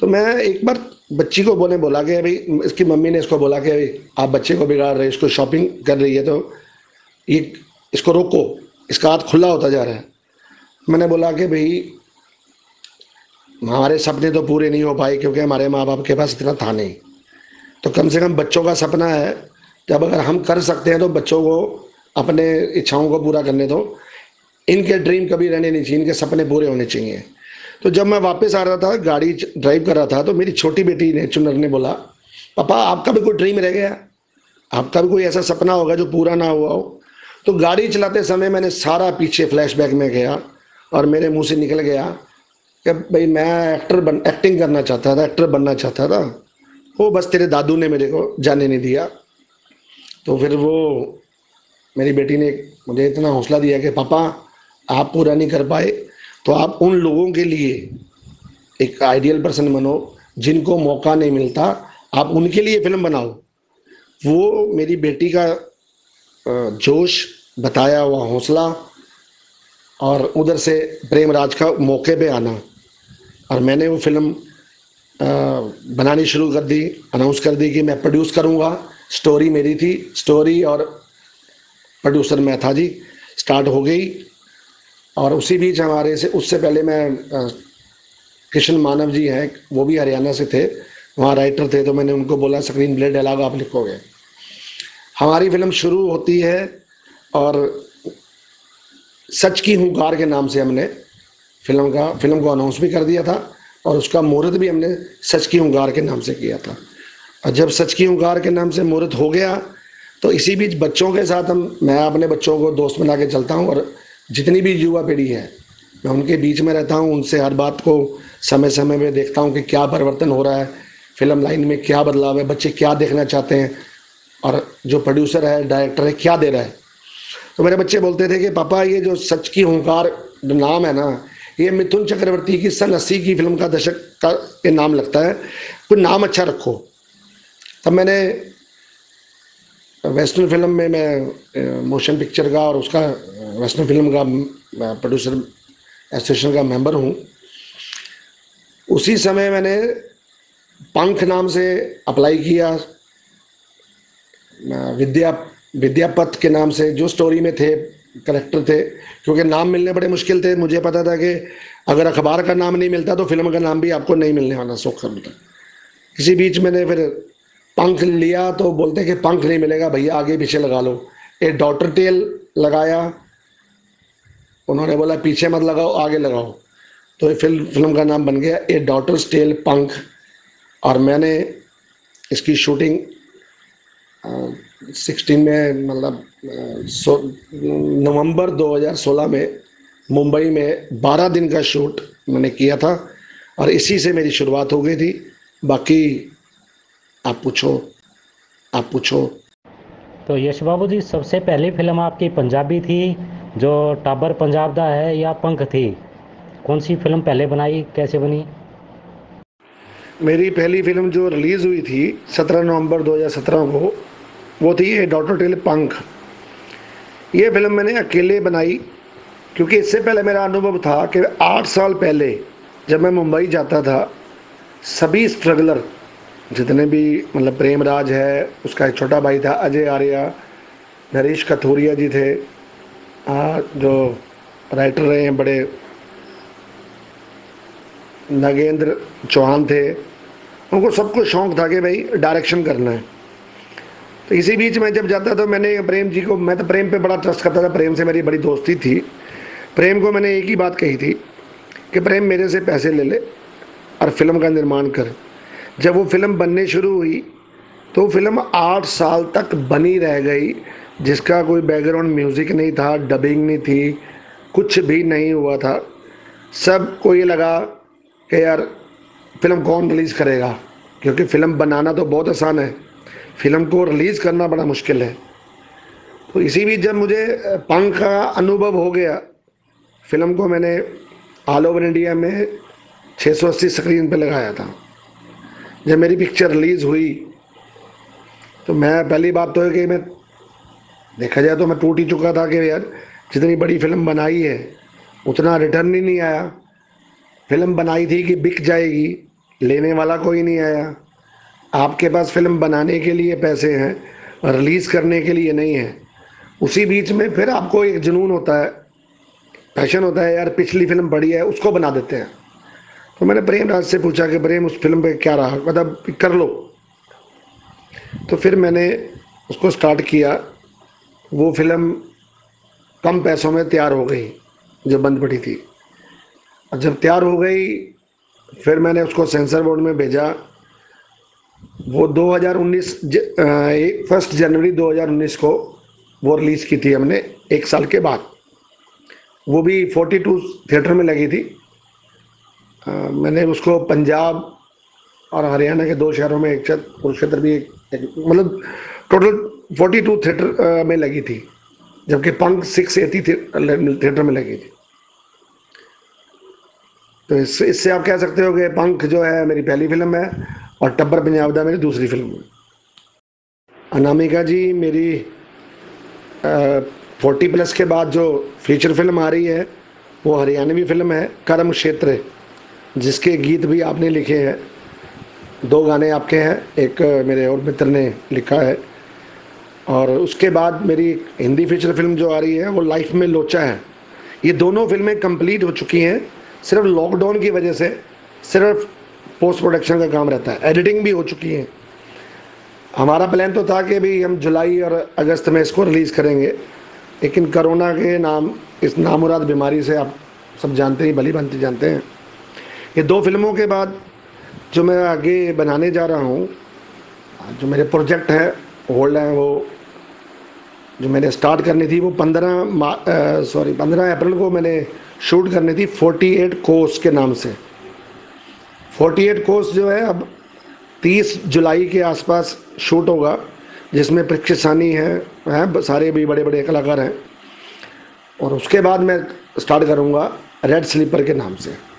तो मैं एक बार बच्ची को बोले, बोला कि अभी इसकी मम्मी ने इसको बोला कि अभी आप बच्चे को बिगाड़ रहे इसको शॉपिंग कर रही है तो ये इसको रोको, इसका हाथ खुला होता जा रहा है। मैंने बोला कि भाई, हमारे सपने तो पूरे नहीं हो पाए क्योंकि हमारे माँ बाप के पास इतना था नहीं। तो कम से कम बच्चों का सपना है, जब अगर हम कर सकते हैं तो बच्चों को अपने इच्छाओं को पूरा करने दो। इनके ड्रीम कभी रहने नहीं चाहिए, इनके सपने पूरे होने चाहिए। तो जब मैं वापस आ रहा था, गाड़ी ड्राइव कर रहा था तो मेरी छोटी बेटी ने, चुनर ने बोला, पापा, आपका भी कोई ड्रीम रह गया? आपका भी कोई ऐसा सपना होगा जो पूरा ना हुआ हो? तो गाड़ी चलाते समय मैंने सारा पीछे फ्लैशबैक में गया और मेरे मुँह से निकल गया कि भाई, मैं एक्टर बन एक्टिंग करना चाहता था एक्टर बनना चाहता था। वो बस तेरे दादू ने मेरे को जाने नहीं दिया। तो फिर वो, मेरी बेटी ने मुझे इतना हौसला दिया कि, पापा, आप पूरा नहीं कर पाए तो आप उन लोगों के लिए एक आइडियल पर्सन बनो, जिनको मौका नहीं मिलता, आप उनके लिए फ़िल्म बनाओ। वो मेरी बेटी का जोश, बताया हुआ हौसला, और उधर से प्रेम राज का मौके पे आना। और मैंने वो फ़िल्म बनानी शुरू कर दी अनाउंस कर दी कि मैं प्रोड्यूस करूँगा। स्टोरी मेरी थी स्टोरी और प्रोड्यूसर मैं था जी। स्टार्ट हो गई। और उसी बीच हमारे से, उससे पहले मैं कृष्ण मानव जी हैं, वो भी हरियाणा से थे, वहाँ राइटर थे तो मैंने उनको बोला स्क्रीन प्ले डायलॉग आप लिखोगे। हमारी फ़िल्म शुरू होती है और सच की हुकार के नाम से हमने फ़िल्म का फ़िल्म को अनाउंस भी कर दिया था और उसका मुहूर्त भी हमने सच की हुकार के नाम से किया था। और जब सच की हुकार के नाम से मुहूर्त हो गया तो इसी बीच बच्चों के साथ हम, मैं अपने बच्चों को दोस्त बना के चलता हूँ और जितनी भी युवा पीढ़ी है, मैं उनके बीच में रहता हूँ, उनसे हर बात को समय समय में देखता हूँ कि क्या परिवर्तन हो रहा है, फ़िल्म लाइन में क्या बदलाव है, बच्चे क्या देखना चाहते हैं, और जो प्रोड्यूसर है डायरेक्टर है, क्या दे रहा है। तो मेरे बच्चे बोलते थे कि, पापा, ये जो सच की हंकार नाम है ना, ये मिथुन चक्रवर्ती की सन अस्सी की फ़िल्म का दशक का ये नाम लगता है, कोई नाम अच्छा रखो। तब मैंने वेस्टर्न फ़िल्म में मैं मोशन पिक्चर का और उसका वेस्टर्न फ़िल्म का प्रोड्यूसर एसोसिएशन का मेंबर हूँ। उसी समय मैंने पंख नाम से अप्लाई किया विद्या विद्यापथ के नाम से, जो स्टोरी में थे करेक्टर थे, क्योंकि नाम मिलने बड़े मुश्किल थे। मुझे पता था कि अगर अखबार का नाम नहीं मिलता तो फ़िल्म का नाम भी आपको नहीं मिलने वाला सोखर में किसी बीच मैंने फिर पंख लिया तो बोलते कि पंख नहीं मिलेगा, भैया आगे पीछे लगा लो। एक डॉटर टेल लगाया। उन्होंने बोला, पीछे मत लगाओ, आगे लगाओ। तो ये फ़िल्म फ़िल्म का नाम बन गया, ए डॉटर्स टेल पंख। और मैंने इसकी शूटिंग सिक्सटीन में मतलब नवंबर 2016 में, मुंबई में 12 दिन का शूट मैंने किया था। और इसी से मेरी शुरुआत हो गई थी। बाकी आप पूछो आप पूछो। तो यश बाबू जी सबसे पहली फ़िल्म आपकी पंजाबी थी जो टाबर पंजाब दा है या पंख थी? कौन सी फ़िल्म पहले बनाई कैसे बनी? मेरी पहली फ़िल्म जो रिलीज़ हुई थी 17 नवंबर 2017 को वो थी ये डॉक्टर टेल पंख। ये फ़िल्म मैंने अकेले बनाई क्योंकि इससे पहले मेरा अनुभव था कि आठ साल पहले जब मैं मुंबई जाता था सभी स्ट्रगलर जितने भी मतलब प्रेमराज है उसका एक छोटा भाई था अजय आर्या नरेश कथोरिया जी थे। आ, जो राइटर रहे हैं बड़े नगेंद्र चौहान थे। उनको सबको शौक था कि भाई डायरेक्शन करना है। तो इसी बीच में जब जाता तो मैंने प्रेम जी को मैं तो प्रेम पे बड़ा ट्रस्ट करता था प्रेम से मेरी बड़ी दोस्ती थी। प्रेम को मैंने एक ही बात कही थी कि प्रेम मेरे से पैसे ले ले और फ़िल्म का निर्माण कर। जब वो फ़िल्म बनने शुरू हुई तो फ़िल्म आठ साल तक बनी रह गई, जिसका कोई बैकग्राउंड म्यूज़िक नहीं था डबिंग नहीं थी, कुछ भी नहीं हुआ था। सबको ये लगा कि यार, फ़िल्म कौन रिलीज़ करेगा? क्योंकि फ़िल्म बनाना तो बहुत आसान है। फ़िल्म को रिलीज़ करना बड़ा मुश्किल है। तो इसी बीच जब मुझे पंख का अनुभव हो गया, फ़िल्म को मैंने ऑल ओवर इंडिया में 680 स्क्रीन पे लगाया था। जब मेरी पिक्चर रिलीज़ हुई तो मैं पहली बात तो है कि मैं देखा जाए तो मैं टूट ही चुका था कि यार, जितनी बड़ी फ़िल्म बनाई है, उतना रिटर्न ही नहीं आया। फ़िल्म बनाई थी कि बिक जाएगी, लेने वाला कोई नहीं आया। आपके पास फ़िल्म बनाने के लिए पैसे हैं और रिलीज़ करने के लिए नहीं है। उसी बीच में फिर आपको एक जुनून होता है पैशन होता है, यार पिछली फ़िल्म बड़ी है, उसको बना देते हैं। तो मैंने प्रेम राज से पूछा कि प्रेम उस फ़िल्म पे क्या रहा? मतलब कर लो। तो फिर मैंने उसको स्टार्ट किया। वो फ़िल्म कम पैसों में तैयार हो गई जो बंद पड़ी थी। और जब तैयार हो गई, फिर मैंने उसको सेंसर बोर्ड में भेजा। वो 2019 फ़र्स्ट जनवरी 2019 को वो रिलीज़ की थी हमने, एक साल के बाद। वो भी 42 थिएटर में लगी थी। आ, मैंने उसको पंजाब और हरियाणा के दो शहरों में एक कुरुक्षेत्र भी एक, एक मतलब टोटल 42 थिएटर में लगी थी जबकि पंख सिक्स एटी थिएटर में लगी थी। तो इससे इससे आप कह सकते हो कि पंख जो है मेरी पहली फ़िल्म है और टब्बर पंजाबदा मेरी दूसरी फ़िल्म है। अनामिका जी मेरी फोर्टी प्लस के बाद जो फीचर फ़िल्म आ रही है वो हरियाणवी फ़िल्म है कर्म क्षेत्र। जिसके गीत भी आपने लिखे हैं। दो गाने आपके हैं, एक मेरे और मित्र ने लिखा है। और उसके बाद मेरी हिंदी फीचर फ़िल्म जो आ रही है, वो लाइफ में लोचा है। ये दोनों फ़िल्में कंप्लीट हो चुकी हैं, सिर्फ़ लॉकडाउन की वजह से, सिर्फ़ पोस्ट प्रोडक्शन का काम रहता है। एडिटिंग भी हो चुकी है। हमारा प्लान तो था कि भी हम जुलाई और अगस्त में इसको रिलीज़ करेंगे, लेकिन कोरोना के नाम, इस नामुराद बीमारी से आप सब जानते ही, भली बनते जानते हैं। ये दो फ़िल्मों के बाद जो मैं आगे बनाने जा रहा हूँ, जो मेरे प्रोजेक्ट हैं, होल्ड हैं, वो जो मैंने स्टार्ट करनी थी, वो पंद्रह सॉरी, पंद्रह अप्रैल को मैंने शूट करनी थी फोर्टी एट कोर्स के नाम से। फोर्टी एट कोर्स जो है, अब तीस जुलाई के आसपास शूट होगा, जिसमें परीक्षित सानी है, हैं सारे भी बड़े बड़े कलाकार हैं। और उसके बाद मैं स्टार्ट करूँगा रेड स्लीपर के नाम से।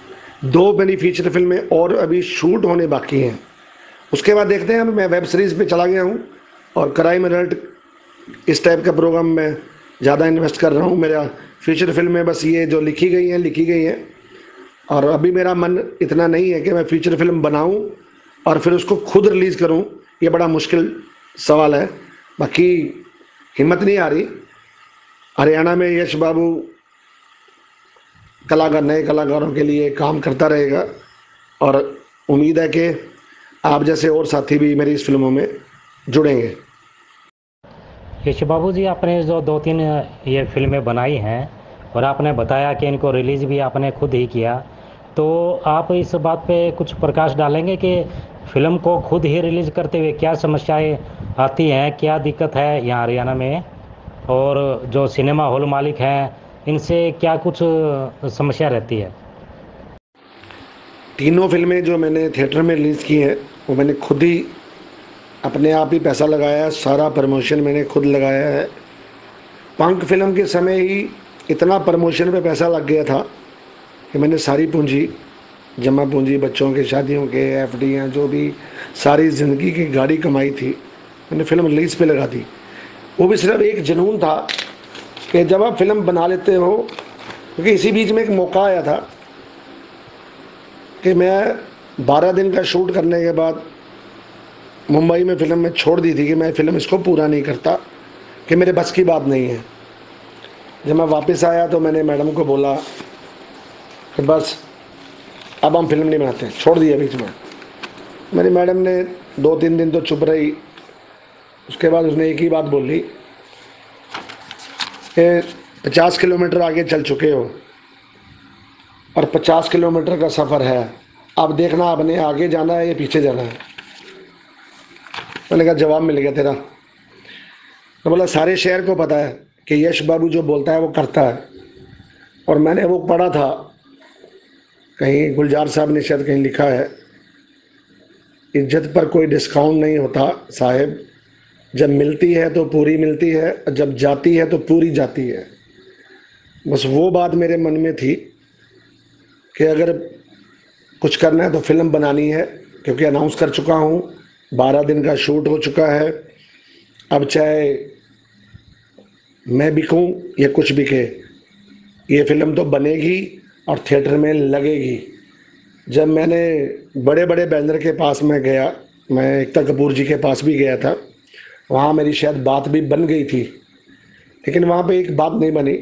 दो मेरी फीचर फ़िल्में, और अभी शूट होने बाकी हैं। उसके बाद देखते हैं अब मैं वेब सीरीज़ पे चला गया हूँ, और क्राइम अलर्ट इस टाइप का प्रोग्राम मैं ज़्यादा इन्वेस्ट कर रहा हूँ। मेरा फीचर फ़िल्म बस ये जो लिखी गई हैं, लिखी गई हैं। और अभी मेरा मन इतना नहीं है कि मैं फीचर फ़िल्म बनाऊँ, और फिर उसको खुद रिलीज़ करूँ। ये बड़ा मुश्किल सवाल है। बाकी हिम्मत नहीं आ रही। हरियाणा में यश बाबू कलाकार, नए कलाकारों के लिए काम करता रहेगा। और उम्मीद है कि आप जैसे और साथी भी मेरी इस फ़िल्मों में जुड़ेंगे। यश बाबू जी, आपने जो दो तीन ये फ़िल्में बनाई हैं और आपने बताया कि इनको रिलीज़ भी आपने खुद ही किया तो आप इस बात पे कुछ प्रकाश डालेंगे कि फ़िल्म को खुद ही रिलीज़ करते हुए क्या समस्याएँ आती हैं, क्या दिक्कत है यहाँ हरियाणा में? और जो सिनेमा हॉल मालिक हैं इनसे क्या कुछ समस्या रहती है? तीनों फ़िल्में जो मैंने थिएटर में रिलीज़ की हैं, वो मैंने खुद ही अपने आप ही पैसा लगाया सारा प्रमोशन मैंने खुद लगाया है। पंख फ़िल्म के समय ही इतना प्रमोशन पे पैसा लग गया था कि मैंने सारी पूंजी, जमा पूंजी, बच्चों के, शादियों के एफ़ जो भी सारी ज़िंदगी की गाड़ी कमाई थी, मैंने फ़िल्म रिलीज़ पे लगा दी। वो भी सिर्फ़ एक जुनून था कि जब आप फ़िल्म बना लेते हो, क्योंकि इसी बीच में एक मौका आया था कि मैं बारह दिन का शूट करने के बाद मुंबई में फ़िल्म में छोड़ दी थी कि मैं फ़िल्म इसको पूरा नहीं करता, कि मेरे बस की बात नहीं है। जब मैं वापस आया तो मैंने मैडम को बोला कि बस, अब हम फ़िल्म नहीं बनाते, छोड़ दिया बीच में मेरी मैडम ने दो तीन दिन तो चुप रही, उसके बाद उसने एक ही बात बोली पचास किलोमीटर आगे चल चुके हो और पचास किलोमीटर का सफ़र है। अब देखना आपने आगे जाना है या पीछे जाना है। मैंने कहा जवाब मिल गया तेरा। तो बोला, सारे शहर को पता है कि यश बाबू जो बोलता है वो करता है। और मैंने वो पढ़ा था। कहीं गुलजार साहब ने शायद कहीं लिखा है, इज़्ज़त पर कोई डिस्काउंट नहीं होता साहेब। जब मिलती है तो पूरी मिलती है, जब जाती है तो पूरी जाती है। बस वो बात मेरे मन में थी कि अगर कुछ करना है तो फ़िल्म बनानी है, क्योंकि अनाउंस कर चुका हूँ, बारह दिन का शूट हो चुका है। अब चाहे मैं बिकूँ या कुछ बिके ये फ़िल्म तो बनेगी और थिएटर में लगेगी। जब मैंने बड़े बड़े बैनर के पास में गया, मैं एकता कपूर जी के पास भी गया था वहाँ मेरी शायद बात भी बन गई थी, लेकिन वहाँ पे एक बात नहीं बनी।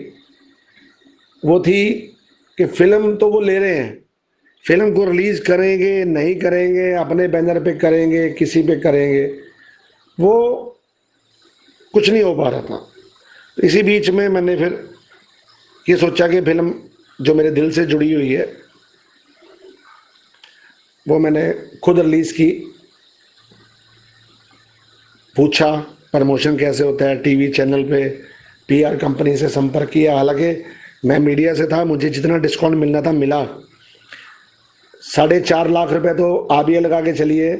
वो थी कि फ़िल्म तो वो ले रहे हैं। फ़िल्म को रिलीज़ करेंगे, नहीं करेंगे, अपने बैनर पे करेंगे, किसी पे करेंगे, वो कुछ नहीं हो पा रहा था। इसी बीच में मैंने फिर ये सोचा कि फ़िल्म जो मेरे दिल से जुड़ी हुई है, वो मैंने खुद रिलीज़ की। पूछा, प्रमोशन कैसे होता है, टीवी चैनल पे पीआर कंपनी से संपर्क किया। हालाँकि मैं मीडिया से था, मुझे जितना डिस्काउंट मिलना था, मिला। साढ़े चार लाख रुपए तो आप ये लगा के चलिए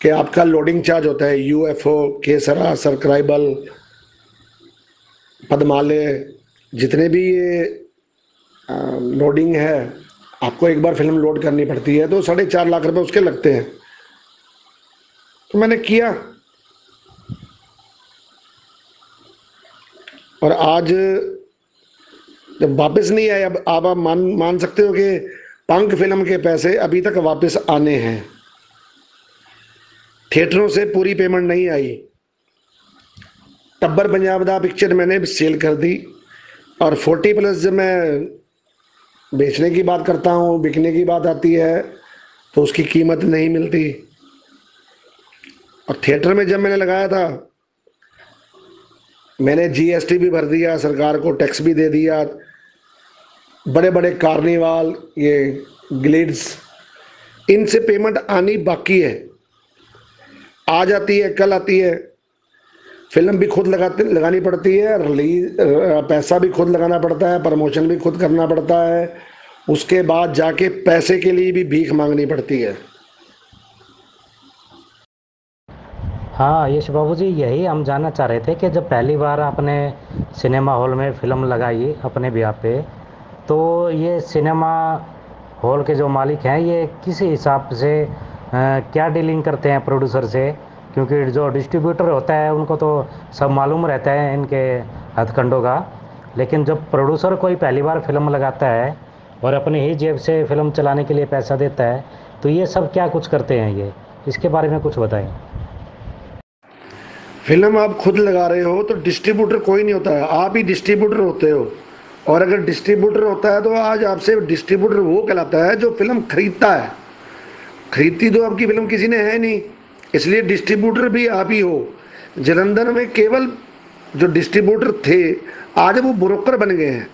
कि आपका लोडिंग चार्ज होता है। यू एफ़ ओ केसरा सरक्राइबल पदमाले, जितने भी ये लोडिंग है, आपको एक बार फ़िल्म लोड करनी पड़ती है तो साढ़े चार लाख रुपए उसके लगते हैं। तो मैंने किया। और आज जब वापस नहीं आए, अब आप आप मान मान सकते हो कि पंख फ़िल्म के पैसे अभी तक वापस आने हैं। थिएटरों से पूरी पेमेंट नहीं आई। टब्बर पंजाब दा पिक्चर मैंने सेल कर दी और फोर्टी प्लस जब मैं बेचने की बात करता हूँ, बिकने की बात आती है तो उसकी कीमत नहीं मिलती। और थिएटर में जब मैंने लगाया था मैंने जीएसटी भी भर दिया, सरकार को टैक्स भी दे दिया। बड़े बड़े कार्निवाल ये ग्लिड्स इनसे पेमेंट आनी बाकी है। आ जाती है, कल आती है। फ़िल्म भी खुद लगाते, लगानी पड़ती है रिलीज़ पैसा भी खुद लगाना पड़ता है प्रमोशन भी खुद करना पड़ता है। उसके बाद जाके पैसे के लिए भी भीख मांगनी पड़ती है। हाँ यश बाबू जी यही हम जानना चाह रहे थे कि जब पहली बार आपने सिनेमा हॉल में फ़िल्म लगाई अपने ब्याह पे तो ये सिनेमा हॉल के जो मालिक हैं ये किस हिसाब से आ, क्या डीलिंग करते हैं प्रोड्यूसर से? क्योंकि जो डिस्ट्रीब्यूटर होता है उनको तो सब मालूम रहता है इनके हथकंडों का। लेकिन जब प्रोड्यूसर कोई पहली बार फ़िल्म लगाता है और अपनी ही जेब से फ़िल्म चलाने के लिए पैसा देता है तो ये सब क्या कुछ करते हैं ये? इसके बारे में कुछ बताएँ। फ़िल्म आप खुद लगा रहे हो तो डिस्ट्रीब्यूटर कोई नहीं होता है। आप ही डिस्ट्रीब्यूटर होते हो। और अगर डिस्ट्रीब्यूटर होता है तो आज आपसे डिस्ट्रीब्यूटर वो कहलाता है जो फ़िल्म खरीदता है। खरीदती तो आपकी फ़िल्म किसी ने है नहीं। इसलिए डिस्ट्रीब्यूटर भी आप ही हो। जलंधर में केवल जो डिस्ट्रीब्यूटर थे, आज वो ब्रोकर बन गए हैं।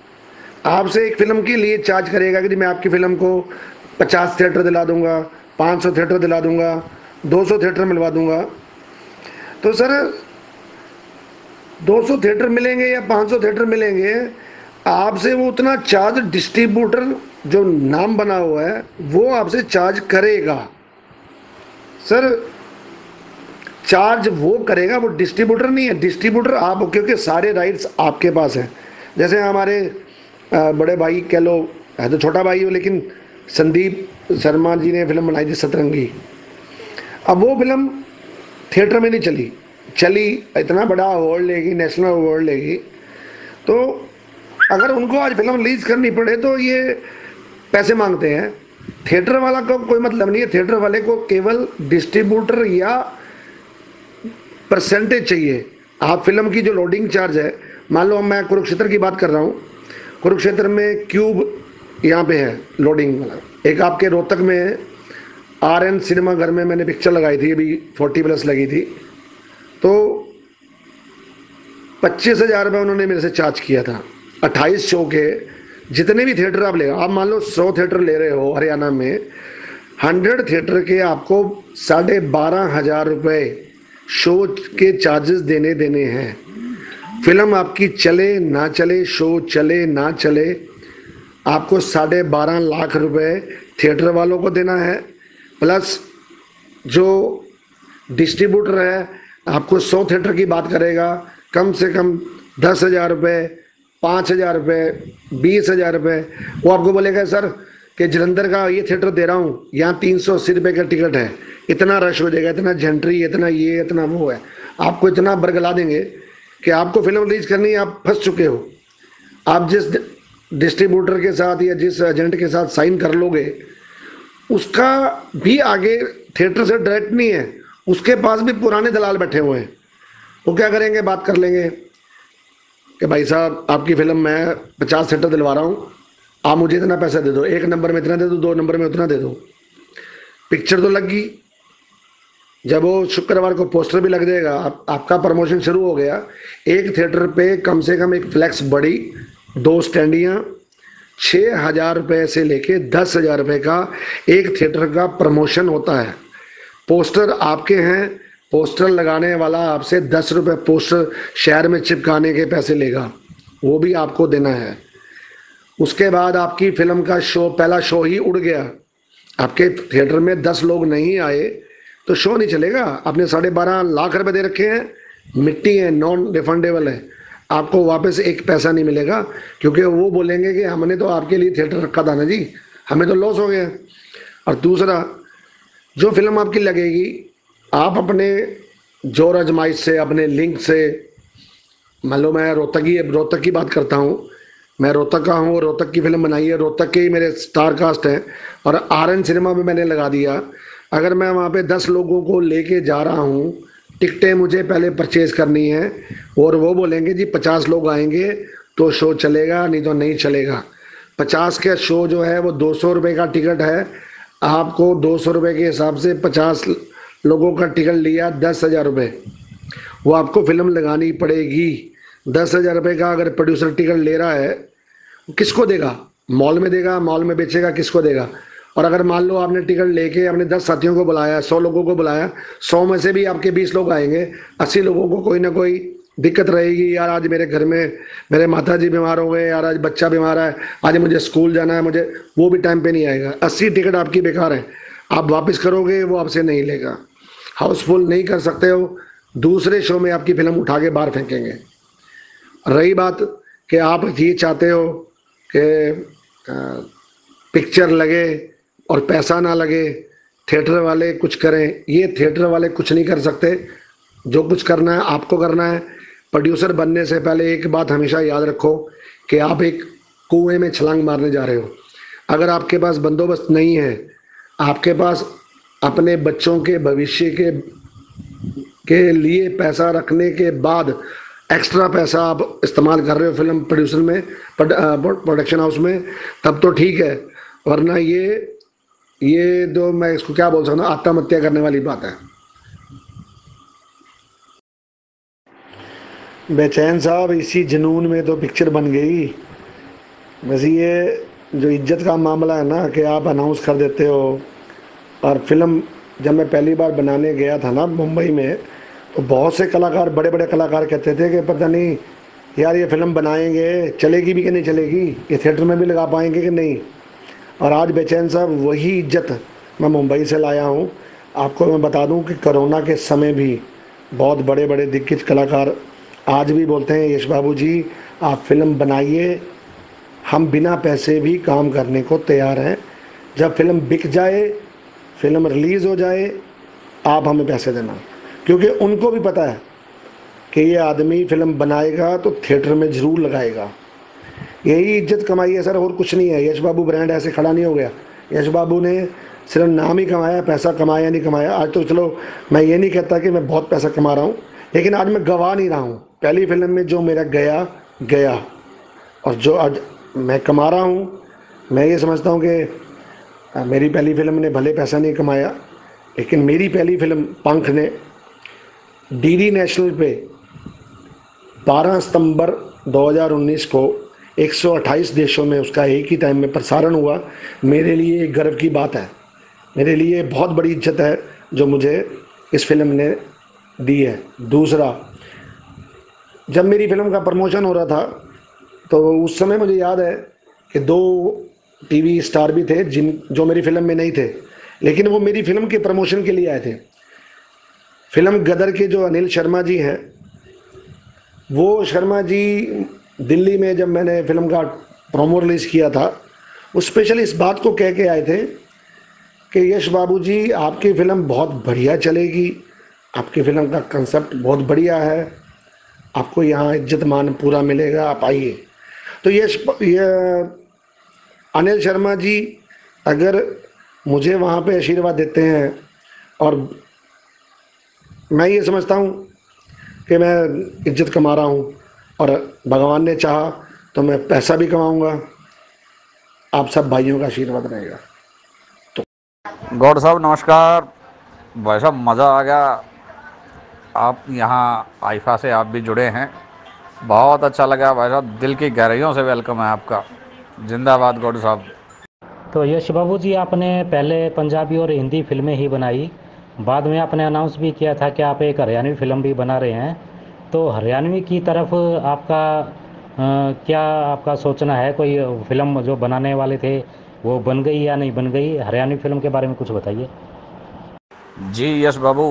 आपसे एक फ़िल्म के लिए चार्ज करेगा कि मैं आपकी फ़िल्म को 50 थिएटर दिला दूँगा 500 थिएटर दिला दूँगा 200 थिएटर मिलवा दूँगा। तो सर 200 थिएटर मिलेंगे या 500 थिएटर मिलेंगे, आपसे वो उतना चार्ज डिस्ट्रीब्यूटर जो नाम बना हुआ है, वो आपसे चार्ज करेगा। सर चार्ज वो करेगा, वो डिस्ट्रीब्यूटर नहीं है। डिस्ट्रीब्यूटर आप, क्योंकि सारे राइट्स आपके पास हैं। जैसे हमारे बड़े भाई कह लो, है तो छोटा भाई हो, लेकिन संदीप शर्मा जी ने फ़िल्म बनाई थी सतरंगी। अब वो फ़िल्म थिएटर में नहीं चली। चली, इतना बड़ा अवार्ड लेगी नेशनल अवार्ड लेगी। तो अगर उनको आज फ़िल्म रिलीज़ करनी पड़े तो ये पैसे मांगते हैं। थिएटर वाला को कोई मतलब नहीं है। थिएटर वाले को केवल डिस्ट्रीब्यूटर या परसेंटेज चाहिए। आप फ़िल्म की जो लोडिंग चार्ज है, मान लो मैं कुरुक्षेत्र की बात कर रहा हूँ। कुरुक्षेत्र में क्यूब यहाँ पे है लोडिंग वाला। एक आपके रोहतक में आर एन सिनेमा घर में मैंने पिक्चर लगाई थी, अभी फोर्टी प्लस लगी थी। तो पच्चीस हज़ार रुपये उन्होंने मेरे से चार्ज किया था। अट्ठाईस शो के जितने भी थिएटर आप ले आप मान लो सौ थिएटर ले रहे हो हरियाणा में हंड्रेड थिएटर के आपको साढ़े बारह हज़ार रुपये शो के चार्जेस देने देने हैं। फ़िल्म आपकी चले ना चले शो चले ना चले, आपको साढ़े बारह लाख रुपए थिएटर वालों को देना है। प्लस जो डिस्ट्रीब्यूटर है आपको सौ थिएटर की बात करेगा, कम से कम दस हज़ार रुपये पाँच हज़ार रुपये बीस हज़ार रुपये वो आपको बोलेगा, सर, कि जलंधर का ये थिएटर दे रहा हूँ, यहाँ तीन सौ अस्सी रुपये का टिकट है। इतना रश हो जाएगा, इतना जेंट्री इतना ये, इतना वो है। आपको इतना बरगला देंगे कि आपको फ़िल्म रिलीज़ करनी है, आप फंस चुके हो। आप जिस डिस्ट्रीब्यूटर के साथ या जिस एजेंट के साथ साइन कर लोगे, उसका भी आगे थिएटर से डायरेक्ट नहीं है। उसके पास भी पुराने दलाल बैठे हुए हैं। वो क्या करेंगे? बात कर लेंगे। कि भाई साहब आपकी फ़िल्म मैं पचास सीटर दिलवा रहा हूँ। आप मुझे इतना पैसा दे दो। एक नंबर में इतना दे दो दो नंबर में उतना दे दो। पिक्चर तो लग गई। जब वो शुक्रवार को पोस्टर भी लग जाएगा आप, आपका प्रमोशन शुरू हो गया। एक थिएटर पे कम से कम एक फ्लैक्स बड़ी दो स्टैंडियाँ छः हज़ार रुपये से लेके दस हज़ार रुपये का एक थिएटर का प्रमोशन होता है। पोस्टर आपके हैं। पोस्टर लगाने वाला आपसे दस रुपये पोस्टर शहर में चिपकाने के पैसे लेगा। वो भी आपको देना है। उसके बाद आपकी फ़िल्म का शो, पहला शो ही उड़ गया। आपके थिएटर में दस लोग नहीं आए तो शो नहीं चलेगा। आपने साढ़े बारह लाख रुपए दे रखे हैं। मिट्टी है नॉन रिफंडेबल है। आपको वापस एक पैसा नहीं मिलेगा, क्योंकि वो बोलेंगे कि हमने तो आपके लिए थिएटर रखा था ना जी। हमें तो लॉस हो गया। और दूसरा जो फ़िल्म आपकी लगेगी, आप अपने ज़ोर अजमाइश से, अपने लिंक से, मान लो मैं रोहतक की रोहतक की बात करता हूँ, मैं रोहतक का हूँ, रोहतक की फ़िल्म बनाई है, रोहतक के ही मेरे स्टार कास्ट हैं, और आर एन सिनेमा में मैंने लगा दिया। अगर मैं वहाँ पे दस लोगों को लेके जा रहा हूँ, टिकटें मुझे पहले परचेज करनी है, और वो बोलेंगे, जी, पचास लोग आएँगे तो शो चलेगा, नहीं तो नहीं चलेगा। पचास का शो जो है, वो दो सौ रुपये का टिकट है आपको दो सौ रुपये के हिसाब से पचास लोगों का टिकट लिया, दस हज़ार रुपये वो आपको फ़िल्म लगानी पड़ेगी। दस हज़ार रुपये का अगर प्रोड्यूसर टिकट ले रहा है किसको देगा? मॉल में देगा मॉल में बेचेगा, किसको देगा? और अगर मान लो आपने टिकट लेके अपने दस साथियों को बुलाया, सौ लोगों को बुलाया, सौ में से भी आपके बीस लोग आएँगे, अस्सी लोगों को कोई ना कोई दिक्कत रहेगी यार, आज मेरे घर में मेरे माता जी बीमार हो गए, यार आज बच्चा बीमार है, आज मुझे स्कूल जाना है, मुझे वो भी टाइम पे नहीं आएगा। अस्सी टिकट आपकी बेकार है। आप वापस करोगे, वो आपसे नहीं लेगा। हाउसफुल नहीं कर सकते हो, दूसरे शो में आपकी फ़िल्म उठा के बाहर फेंकेंगे। रही बात कि आप ये चाहते हो कि पिक्चर लगे और पैसा ना लगे थिएटर वाले कुछ करें, ये थिएटर वाले कुछ नहीं कर सकते। जो कुछ करना है, आपको करना है। प्रोड्यूसर बनने से पहले एक बात हमेशा याद रखो कि आप एक कुएँ में छलांग मारने जा रहे हो। अगर आपके पास बंदोबस्त नहीं है, आपके पास अपने बच्चों के भविष्य के के लिए पैसा रखने के बाद एक्स्ट्रा पैसा आप इस्तेमाल कर रहे हो फ़िल्म प्रोड्यूसर में प्रोडक्शन हाउस में, तब तो ठीक है। वरना ये ये तो मैं इसको क्या बोल सकता हूँ, आत्महत्या करने वाली बात है। बेचैन साहब, इसी जुनून में तो पिक्चर बन गई। बस ये जो इज़्ज़त का मामला है ना, कि आप अनाउंस कर देते हो। और फ़िल्म जब मैं पहली बार बनाने गया था ना, मुंबई में तो बहुत से कलाकार बड़े बड़े कलाकार कहते थे कि पता नहीं, यार ये फ़िल्म बनाएँगे, चलेगी भी कि नहीं चलेगी? ये थिएटर में भी लगा पाएँगे कि नहीं? और आज बेचैन साहब, वही इज़्ज़त मैं मुंबई से लाया हूँ। आपको मैं बता दूँ कि कोरोना के समय भी बहुत बड़े बड़े दिग्गज कलाकार आज भी बोलते हैं, यश बाबू जी आप फ़िल्म बनाइए। हम बिना पैसे भी काम करने को तैयार हैं। जब फ़िल्म बिक जाए, फ़िल्म रिलीज़ हो जाए, आप हमें पैसे देना। क्योंकि उनको भी पता है कि ये आदमी फ़िल्म बनाएगा तो थिएटर में ज़रूर लगाएगा। यही इज़्ज़त कमाई है सर, और कुछ नहीं है। यश बाबू ब्रांड ऐसे खड़ा नहीं हो गया। यश बाबू ने सिर्फ़ नाम ही कमाया, पैसा कमाया नहीं कमाया। आज तो चलो, मैं ये नहीं कहता कि मैं बहुत पैसा कमा रहा हूँ, लेकिन आज मैं गवा नहीं रहा हूँ। पहली फ़िल्म में जो मेरा गया गया। और जो आज मैं कमा रहा हूँ, मैं ये समझता हूँ कि मेरी पहली फ़िल्म ने भले पैसा नहीं कमाया, लेकिन मेरी पहली फ़िल्म पंख ने डीडी नेशनल पे 12 सितंबर 2019 को 128 देशों में उसका एक ही टाइम में प्रसारण हुआ। मेरे लिए एक गर्व की बात है। मेरे लिए बहुत बड़ी इज़्ज़त है जो मुझे इस फ़िल्म ने दी है। दूसरा जब मेरी फ़िल्म का प्रमोशन हो रहा था तो उस समय मुझे याद है कि दो टीवी स्टार भी थे जिन, जो मेरी फ़िल्म में नहीं थे, लेकिन वो मेरी फ़िल्म के प्रमोशन के लिए आए थे। फ़िल्म गदर के जो अनिल शर्मा जी हैं, वो शर्मा जी दिल्ली में जब मैंने फ़िल्म का प्रोमो रिलीज़ किया था वो स्पेशल इस बात को कह के आए थे कि यश बाबू जी, आपकी फ़िल्म बहुत बढ़िया चलेगी, आपकी फ़िल्म का कंसेप्ट बहुत बढ़िया है आपको यहाँ इज़्ज़त मान पूरा मिलेगा, आप आइए। तो यश ये अनिल शर्मा जी अगर मुझे वहाँ पे आशीर्वाद देते हैं और मैं ये समझता हूँ कि मैं इज़्ज़त कमा रहा हूँ और भगवान ने चाहा तो मैं पैसा भी कमाऊँगा, आप सब भाइयों का आशीर्वाद रहेगा। गौड़ साहब, नमस्कार। भाई साहब, मज़ा आ गया। आप यहाँ आइफा से आप भी जुड़े हैं। बहुत अच्छा लगा भाई साहब दिल की गहराइयों से वेलकम है आपका। जिंदाबाद गौड़ साहब। तो यश बाबू जी आपने पहले पंजाबी और हिंदी फ़िल्में ही बनाई। बाद में आपने अनाउंस भी किया था कि आप एक हरियाणवी फ़िल्म भी बना रहे हैं। तो हरियाणवी की तरफ़ आपका अ, क्या आपका सोचना है? कोई फ़िल्म जो बनाने वाले थे वो बन गई या नहीं बन गई? हरियाणवी फ़िल्म के बारे में कुछ बताइए। जी यश बाबू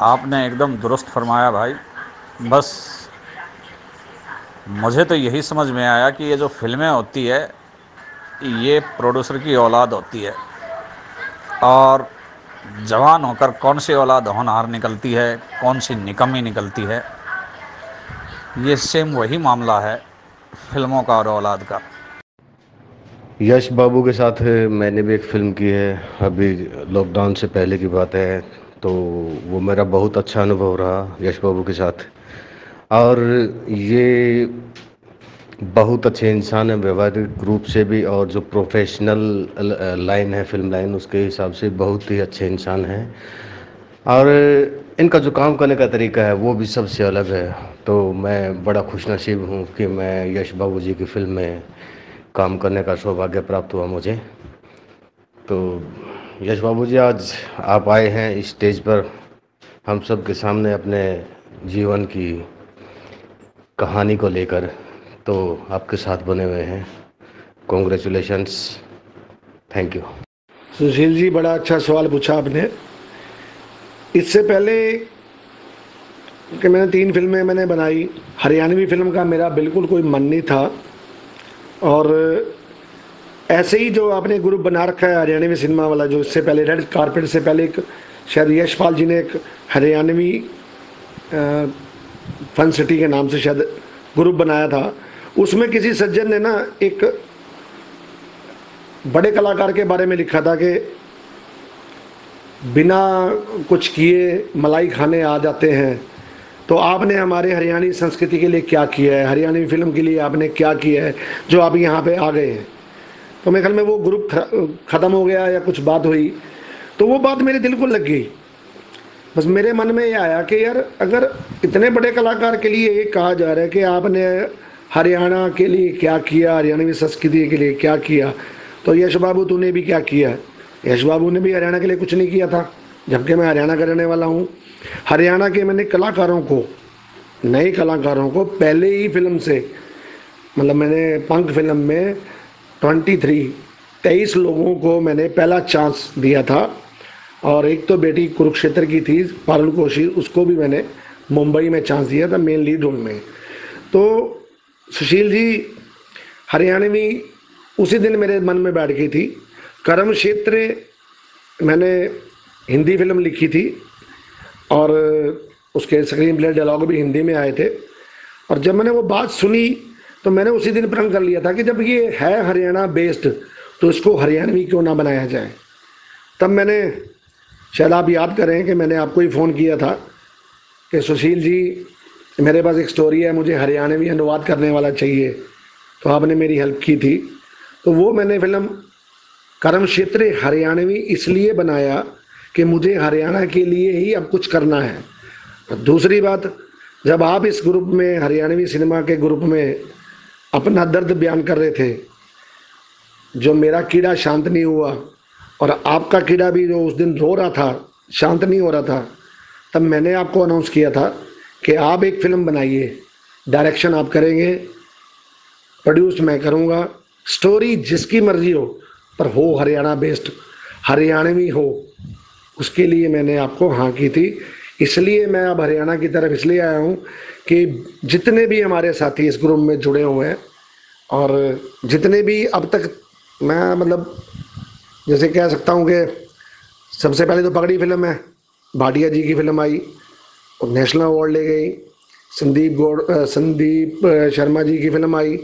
आपने एकदम दुरुस्त फरमाया भाई। बस मुझे तो यही समझ में आया कि ये जो फ़िल्में होती है, ये प्रोड्यूसर की औलाद होती है। और जवान होकर कौन सी औलाद होनहार निकलती है, कौन सी निकम्मी निकलती है, ये सेम वही मामला है फ़िल्मों का और औलाद का। यश बाबू के साथ मैंने भी एक फ़िल्म की है। अभी लॉकडाउन से पहले की बात है। तो वो मेरा बहुत अच्छा अनुभव रहा यश बाबू के साथ। और ये बहुत अच्छे इंसान हैं, व्यवहारिक रूप से भी और जो प्रोफेशनल लाइन है फ़िल्म लाइन उसके हिसाब से बहुत ही अच्छे इंसान हैं। और इनका जो काम करने का तरीका है, वो भी सबसे अलग है। तो मैं बड़ा खुशनसीब हूँ कि मैं यश बाबू जी की फ़िल्म में काम करने का सौभाग्य प्राप्त हुआ मुझे। तो यश बाबू जी आज आप आए हैं स्टेज पर। हम सब के सामने अपने जीवन की कहानी को लेकर तो आपके साथ बने हुए हैं। Congratulations thank you Sushil ji, बड़ा अच्छा सवाल पूछा आपने। इससे पहले कि मैंने तीन फ़िल्में मैंने बनाई, हरियाणवी फ़िल्म का मेरा बिल्कुल कोई मन नहीं था। और ऐसे ही जो आपने ग्रुप बना रखा है हरियाणवी सिनेमा वाला, जो इससे पहले रेड कारपेट से पहले एक, शायद यशपाल जी ने एक हरियाणवी फन सिटी के नाम से शायद ग्रुप बनाया था। उसमें किसी सज्जन ने ना एक बड़े कलाकार के बारे में लिखा था कि बिना कुछ किए मलाई खाने आ जाते हैं। तो आपने हमारे हरियाणी संस्कृति के लिए क्या किया है? हरियाणवी फ़िल्म के लिए आपने क्या किया है? जो आप यहाँ पे आ गए हैं। तो मेरे ख्याल में वो ग्रुप ख़त्म हो गया या कुछ बात हुई। तो वो बात मेरे दिल को लग गई। बस मेरे मन में ये आया कि यार, अगर इतने बड़े कलाकार के लिए ये कहा जा रहा है कि आपने हरियाणा के लिए क्या किया हरियाणवी संस्कृति के लिए क्या किया तो यश बाबू तूने भी क्या किया? यश बाबू ने भी हरियाणा के लिए कुछ नहीं किया था, जबकि मैं हरियाणा का रहने वाला हूँ। हरियाणा के मैंने कलाकारों को, नए कलाकारों को पहले ही फ़िल्म से मतलब मैंने पंख फ़िल्म में ट्वेंटी थ्री। तेईस लोगों को मैंने पहला चांस दिया था और एक तो बेटी कुरुक्षेत्र की थी, पारुल कोशी उसको भी मैंने मुंबई में चांस दिया था, मेन लीड रोल में। तो सुशील जी, हरियाणवी उसी दिन मेरे मन में बैठ गई थी। कर्म क्षेत्र मैंने हिंदी फ़िल्म लिखी थी और उसके स्क्रीन प्ले डायलॉग भी हिंदी में आए थे। और जब मैंने वो बात सुनी तो मैंने उसी दिन प्रण कर लिया था कि जब ये है हरियाणा बेस्ड तो इसको हरियाणवी क्यों ना बनाया जाए? तब मैंने, शायद आप याद करें कि मैंने आपको ही फ़ोन किया था कि सुशील जी, मेरे पास एक स्टोरी है, मुझे हरियाणवी अनुवाद करने वाला चाहिए। तो आपने मेरी हेल्प की थी। तो वो मैंने फ़िल्म कर्म क्षेत्र हरियाणवी इसलिए बनाया कि मुझे हरियाणा के लिए ही अब कुछ करना है। दूसरी बात, जब आप इस ग्रुप में, हरियाणवी सिनेमा के ग्रुप में अपना दर्द बयान कर रहे थे। जो मेरा कीड़ा शांत नहीं हुआ और आपका कीड़ा भी जो उस दिन रो रहा था, शांत नहीं हो रहा था, तब मैंने आपको अनाउंस किया था कि आप एक फ़िल्म बनाइए। डायरेक्शन आप करेंगे प्रोड्यूस मैं करूँगा। स्टोरी जिसकी मर्ज़ी हो, पर हो हरियाणा बेस्ड हरियाणवी हो, उसके लिए मैंने आपको हाँ की थी। इसलिए मैं अब हरियाणा की तरफ़ इसलिए आया हूँ कि जितने भी हमारे साथी इस ग्रुप में जुड़े हुए हैं, और जितने भी अब तक मैं मतलब जैसे कह सकता हूँ कि सबसे पहले तो पगड़ी फ़िल्म है, भाटिया जी की फ़िल्म आई, और नेशनल अवार्ड ले गई, संदीप गौड़ संदीप शर्मा जी की फ़िल्म आई,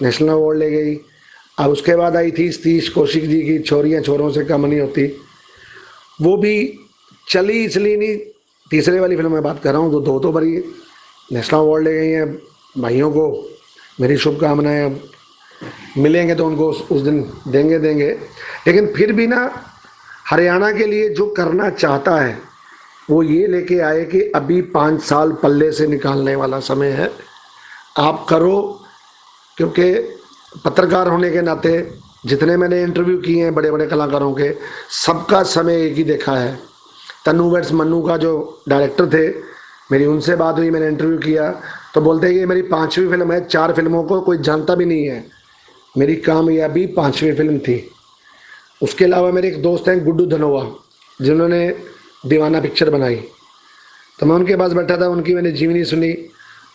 नेशनल अवार्ड ले गई। अब उसके बाद आई थी सतीश कौशिक जी की, छोरियाँ छोरों से कम नहीं होती। वो भी चली इसलिए नहीं तीसरे वाली फ़िल्म में बात कर रहा हूँ तो दो तो बड़ी नेशनल अवार्ड ले गई हैं भाइयों को। मेरी शुभकामनाएँ मिलेंगे तो उनको उस, उस दिन देंगे देंगे। लेकिन फिर भी ना हरियाणा के लिए जो करना चाहता है वो ये लेके आए कि अभी पाँच साल पल्ले से निकालने वाला समय है। आप करो क्योंकि पत्रकार होने के नाते जितने मैंने इंटरव्यू किए हैं बड़े बड़े कलाकारों के सबका समय एक ही देखा है। तनु वेट्स मन्नू का जो डायरेक्टर थे, मेरी उनसे बात हुई, मैंने इंटरव्यू किया। तो बोलते हैं कि मेरी पाँचवीं फ़िल्म है, चार फ़िल्मों को कोई जानता भी नहीं है। मेरी कामयाबी पाँचवीं फ़िल्म थी। उसके अलावा मेरे एक दोस्त हैं, गुड्डू धनोवा जिन्होंने दीवाना पिक्चर बनाई। तो मैं उनके पास बैठा था, उनकी मैंने जीवनी सुनी।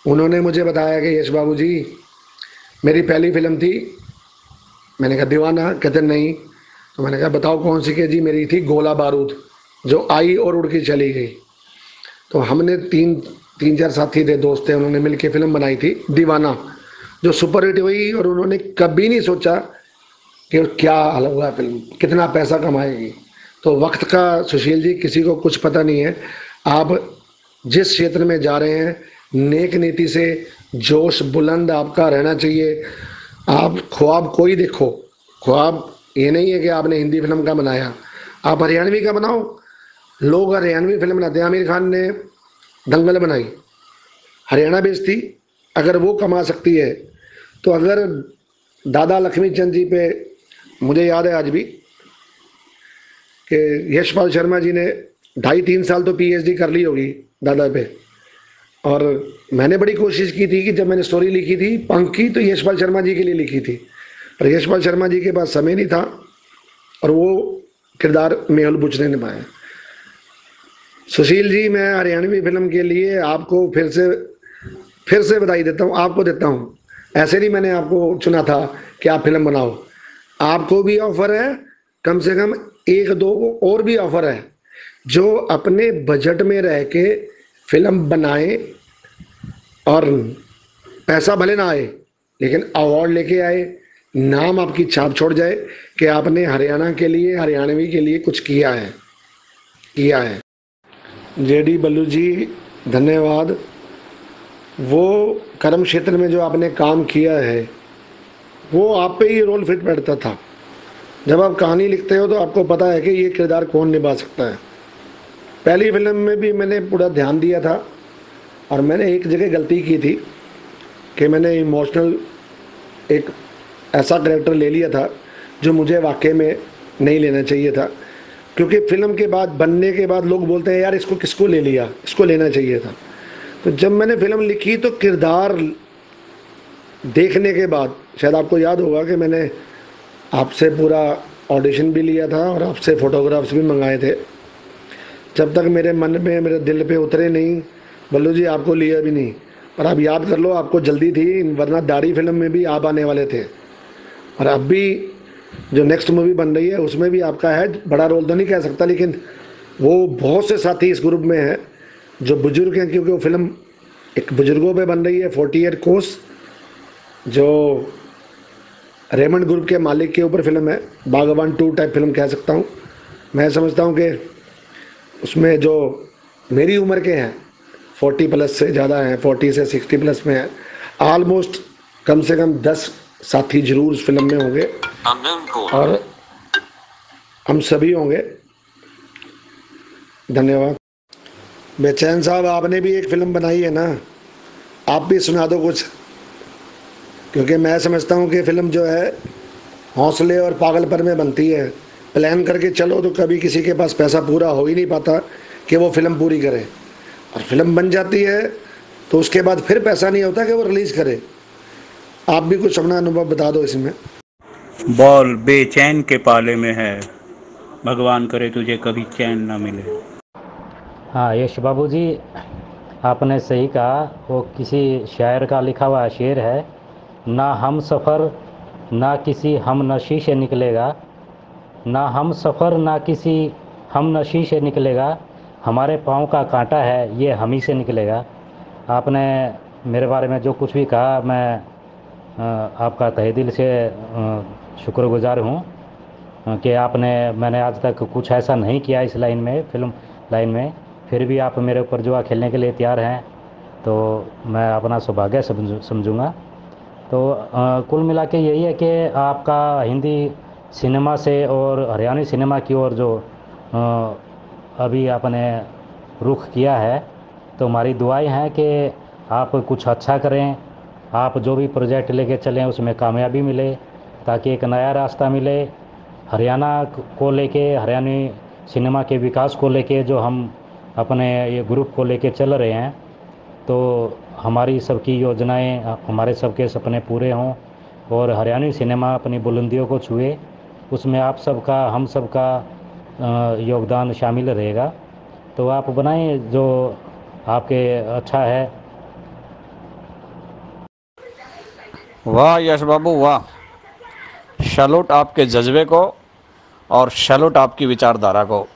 उन्होंने मुझे बताया कि, यश बाबू जी मेरी पहली फ़िल्म थी। मैंने कहा, दीवाना? कहते, नहीं। तो मैंने कहा, बताओ कौन सी? के जी, मेरी थी गोला बारूद। जो आई और उड़ के चली गई। तो हमने तीन तीन, चार साथी थे, दोस्त थे, उन्होंने मिलकर फ़िल्म बनाई थी, दीवाना, जो सुपर हिट हुई और उन्होंने कभी नहीं सोचा कि क्या हाल हुआ फ़िल्म, कितना पैसा कमाएगी। तो वक्त का सुशील जी, किसी को कुछ पता नहीं है, आप जिस क्षेत्र में जा रहे हैं, नेक नीति से जोश बुलंद आपका रहना चाहिए। आप ख्वाब कोई देखो, ख्वाब ये नहीं है कि आपने हिंदी फ़िल्म का बनाया, आप हरियाणवी का बनाओ लोग हरियाणवी फ़िल्म बनाते हैं। आमिर खान ने दंगल बनाई। हरियाणा बेच थी अगर वो कमा सकती है तो अगर दादा लक्ष्मी चंद जी पे, मुझे याद है आज भी, कि यशपाल शर्मा जी ने ढाई तीन साल तो पीएचडी कर ली होगी दादा पे। और मैंने बड़ी कोशिश की थी कि जब मैंने स्टोरी लिखी थी, पंख की तो यशपाल शर्मा जी के लिए लिखी थी। पर यशपाल शर्मा जी के पास समय नहीं था, और वो किरदार मेहुल बुच ने निभाया सुशील जी, मैं हरियाणवी फ़िल्म के लिए आपको फिर से फिर से बधाई देता हूँ, आपको देता हूँ। ऐसे नहीं मैंने आपको चुना था कि आप फ़िल्म बनाओ। आपको भी ऑफ़र है, कम से कम एक दो और भी ऑफ़र है, जो अपने बजट में रह के फ़िल्म बनाए और पैसा भले ना आए, लेकिन अवार्ड लेके आए, नाम आपकी छाप छोड़ जाए कि आपने हरियाणा के लिए, हरियाणवी के लिए कुछ किया है किया है। जेडी बल्लू जी धन्यवाद। वो कर्म क्षेत्र में जो आपने काम किया है, वो आप पे ही रोल फिट बैठता था। जब आप कहानी लिखते हो तो आपको पता है कि ये किरदार कौन निभा सकता है। पहली फ़िल्म में भी मैंने पूरा ध्यान दिया था और मैंने एक जगह गलती की थी कि मैंने इमोशनल एक ऐसा करेक्टर ले लिया था जो मुझे वाकई में नहीं लेना चाहिए था। क्योंकि फ़िल्म के बाद, बनने के बाद लोग बोलते हैं, यार, इसको किसको ले लिया? इसको लेना चाहिए था। तो जब मैंने फ़िल्म लिखी तो किरदार देखने के बाद, शायद आपको याद होगा कि मैंने आपसे पूरा ऑडिशन भी लिया था और आपसे फ़ोटोग्राफ्स भी मंगाए थे। जब तक मेरे मन में, मेरे दिल पे उतरे नहीं, बल्लू जी, आपको लिया भी नहीं। पर आप याद कर लो, आपको जल्दी थी, वरना दाढ़ी फ़िल्म में भी आप आने वाले थे। और अब भी जो नेक्स्ट मूवी बन रही है, उसमें भी आपका है, बड़ा रोल तो नहीं कह सकता, लेकिन वो बहुत से साथी इस ग्रुप में हैं, जो बुज़ुर्ग हैं, क्योंकि वो फ़िल्म एक बुज़ुर्गों पे बन रही है फोर्टी एट कोर्स जो रेमंड ग्रुप के मालिक के ऊपर फ़िल्म है बागवान टू टाइप फ़िल्म कह सकता हूँ। मैं समझता हूँ कि उसमें जो मेरी उम्र के हैं फोर्टी प्लस से ज़्यादा हैं फोर्टी से सिक्सटी प्लस में हैं ऑलमोस्ट कम से कम दस साथी ज़रूर उस फ़िल्म में होंगे। और हम सभी होंगे। धन्यवाद। बेचैन साहब आपने भी एक फ़िल्म बनाई है ना? आप भी सुना दो कुछ। क्योंकि मैं समझता हूँ कि फ़िल्म जो है हौसले और पागलपन में बनती है। प्लान करके चलो तो कभी किसी के पास पैसा पूरा हो ही नहीं पाता कि वो फ़िल्म पूरी करे। और फ़िल्म बन जाती है तो उसके बाद फिर पैसा नहीं होता कि वो रिलीज़ करे। आप भी कुछ अपना अनुभव बता दो इसमें। बॉल बेचैन के पाले में है। भगवान करे तुझे कभी चैन ना मिले। हाँ यश बाबू जी आपने सही कहा वो किसी शायर का लिखा हुआ शेर है ना हम सफ़र ना किसी हम नशी से निकलेगा ना हम सफ़र ना किसी हम नशी से निकलेगा हमारे पाँव का कांटा है ये हम ही से निकलेगा। आपने मेरे बारे में जो कुछ भी कहा मैं आपका तहे दिल से शुक्रगुजार हूँ कि आपने मैंने आज तक कुछ ऐसा नहीं किया इस लाइन में फ़िल्म लाइन में। फिर भी आप मेरे ऊपर जुआ खेलने के लिए तैयार हैं तो मैं अपना सौभाग्य समझ समझूँगा। तो अ, कुल मिला के यही है कि आपका हिंदी सिनेमा से और हरियाणवी सिनेमा की ओर जो अ, अभी आपने रुख किया है तो हमारी दुआएँ हैं कि आप कुछ अच्छा करें आप जो भी प्रोजेक्ट लेके चलें उसमें कामयाबी मिले, ताकि एक नया रास्ता मिले। हरियाणा को लेके, हरियाणवी सिनेमा के विकास को लेके जो हम अपने ये ग्रुप को लेके चल रहे हैं तो हमारी सबकी योजनाएँ, हमारे सबके सपने पूरे हों और हरियाणवी सिनेमा अपनी बुलंदियों को छुए, उसमें आप सबका, हम सबका योगदान शामिल रहेगा। तो आप बनाएँ जो आपके अच्छा है वाह यश बाबू, वाह। सैल्यूट आपके जज्बे को और सैल्यूट आपकी विचारधारा को।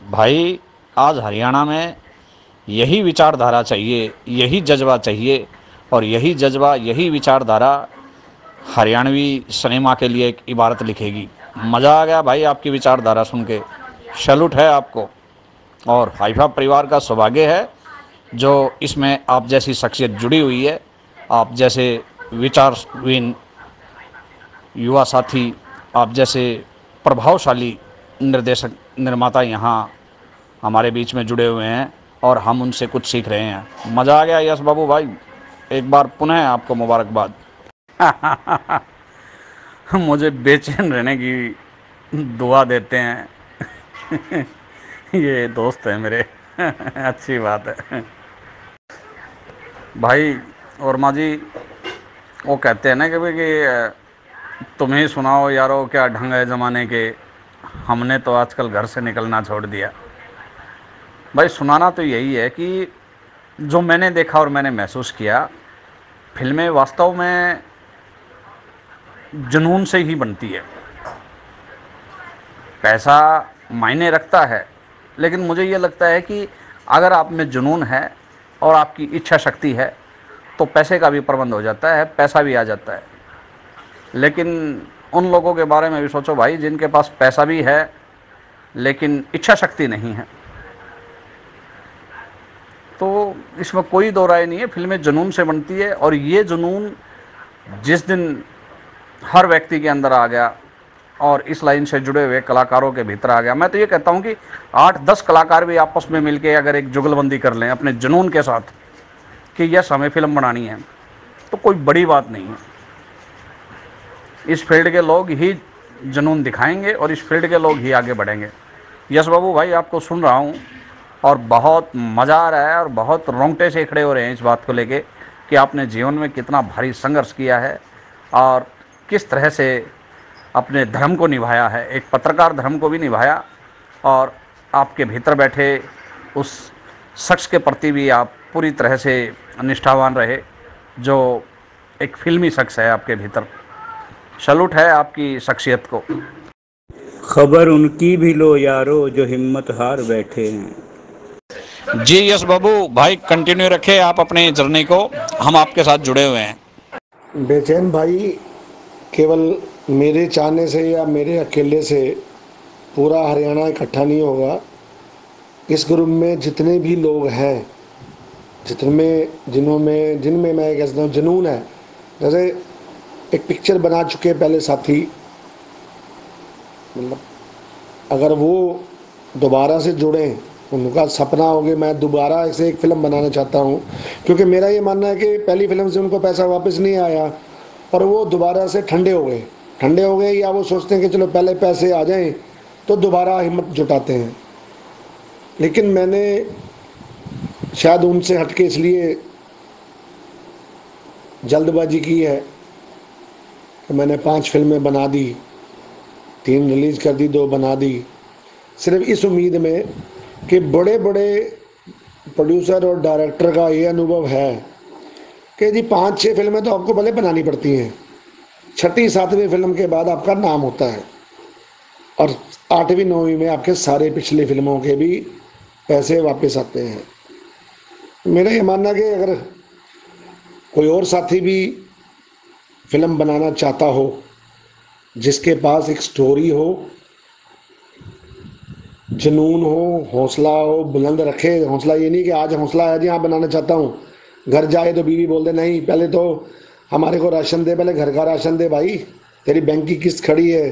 भाई, आज हरियाणा में यही विचारधारा चाहिए, यही जज्बा चाहिए और यही जज्बा, यही विचारधारा हरियाणवी सिनेमा के लिए एक इबारत लिखेगी। मज़ा आ गया भाई आपकी विचारधारा सुन के। सैल्यूट है आपको और हाइफा परिवार का सौभाग्य है जो इसमें आप जैसी शख्सियत जुड़ी हुई है, आप जैसे विचारहीन युवा साथी, आप जैसे प्रभावशाली निर्देशक, निर्माता यहाँ हमारे बीच में जुड़े हुए हैं और हम उनसे कुछ सीख रहे हैं। मज़ा आ गया यश बाबू भाई। एक बार पुनः आपको मुबारकबाद। मुझे बेचैन रहने की दुआ देते हैं। ये दोस्त है मेरे। अच्छी बात है। भाई और माँ जी वो कहते हैं ना कि कि तुम्हें सुनाओ यारो क्या ढंग है ज़माने के। हमने तो आजकल घर से निकलना छोड़ दिया। भाई सुनाना तो यही है कि जो मैंने देखा और मैंने महसूस किया, फ़िल्में वास्तव में जुनून से ही बनती है। पैसा मायने रखता है, लेकिन मुझे ये लगता है कि अगर आप में जुनून है और आपकी इच्छा शक्ति है तो पैसे का भी प्रबंध हो जाता है, पैसा भी आ जाता है। लेकिन उन लोगों के बारे में भी सोचो भाई, जिनके पास पैसा भी है, लेकिन इच्छा शक्ति नहीं है। तो इसमें कोई दो राय नहीं है, फ़िल्में जुनून से बनती है और ये जुनून जिस दिन हर व्यक्ति के अंदर आ गया और इस लाइन से जुड़े हुए कलाकारों के भीतर आ गया। मैं तो ये कहता हूँ कि आठ, दस कलाकार भी आपस में मिलके अगर एक जुगलबंदी कर लें अपने जुनून के साथ कि यस, हमें फ़िल्म बनानी है। तो कोई बड़ी बात नहीं है। इस फ़ील्ड के लोग ही जुनून दिखाएँगे और इस फ़ील्ड के लोग ही आगे बढ़ेंगे। यस बाबू भाई, आपको सुन रहा हूँ और बहुत मज़ा आ रहा है और बहुत रोंगटे से खड़े हो रहे हैं इस बात को लेके कि आपने जीवन में कितना भारी संघर्ष किया है और किस तरह से अपने धर्म को निभाया है। एक पत्रकार धर्म को भी निभाया और आपके भीतर बैठे उस शख्स के प्रति भी आप पूरी तरह से निष्ठावान रहे जो एक फिल्मी शख्स है आपके भीतर। सलूट है आपकी शख्सियत को। खबर उनकी भी लो यारो जो हिम्मत हार बैठे हैं। जी यस बाबू भाई कंटिन्यू रखे आप अपने जर्नी को। हम आपके साथ जुड़े हुए हैं। बेचैन भाई केवल मेरे चाहने से या मेरे अकेले से पूरा हरियाणा इकट्ठा नहीं होगा। इस ग्रुप में जितने भी लोग हैं जितने जिन्हों में, जिनमें मैं कह सकता हूँ जुनून है। जैसे एक पिक्चर बना चुके पहले साथी। मतलब अगर वो दोबारा से जुड़ें, उनका सपना हो गया मैं दोबारा ऐसे एक फ़िल्म बनाना चाहता हूँ। क्योंकि मेरा ये मानना है कि पहली फ़िल्म से उनको पैसा वापस नहीं आया और वो दोबारा से ठंडे हो गए। ठंडे हो गए या वो सोचते हैं कि चलो पहले पैसे आ जाएँ तो दोबारा हिम्मत जुटाते हैं। लेकिन मैंने शायद उनसे हटके इसलिए जल्दबाजी की है कि मैंने पाँच फ़िल्में बना दी, तीन रिलीज़ कर दी, दो बना दी। सिर्फ़ इस उम्मीद में कि बड़े बड़े प्रोड्यूसर और डायरेक्टर का ये अनुभव है कि जी पाँच छः फ़िल्में तो आपको भले बनानी पड़ती हैं। छठी, सातवीं फ़िल्म के बाद आपका नाम होता है। और आठवीं, नौवीं में आपके सारे पिछले फ़िल्मों के भी पैसे वापस आते हैं। मेरा ये मानना कि अगर कोई और साथी भी फ़िल्म बनाना चाहता हो, जिसके पास एक स्टोरी हो, जुनून हो, हौसला हो, बुलंद रखे, हौसला ये नहीं कि आज हौसला है जी हाँ बनाना चाहता हूँ, घर जाए तो बीवी बोल दे, नहीं, पहले तो हमारे को राशन दे, पहले घर का राशन दे भाई, तेरी बैंक की किस्त खड़ी है,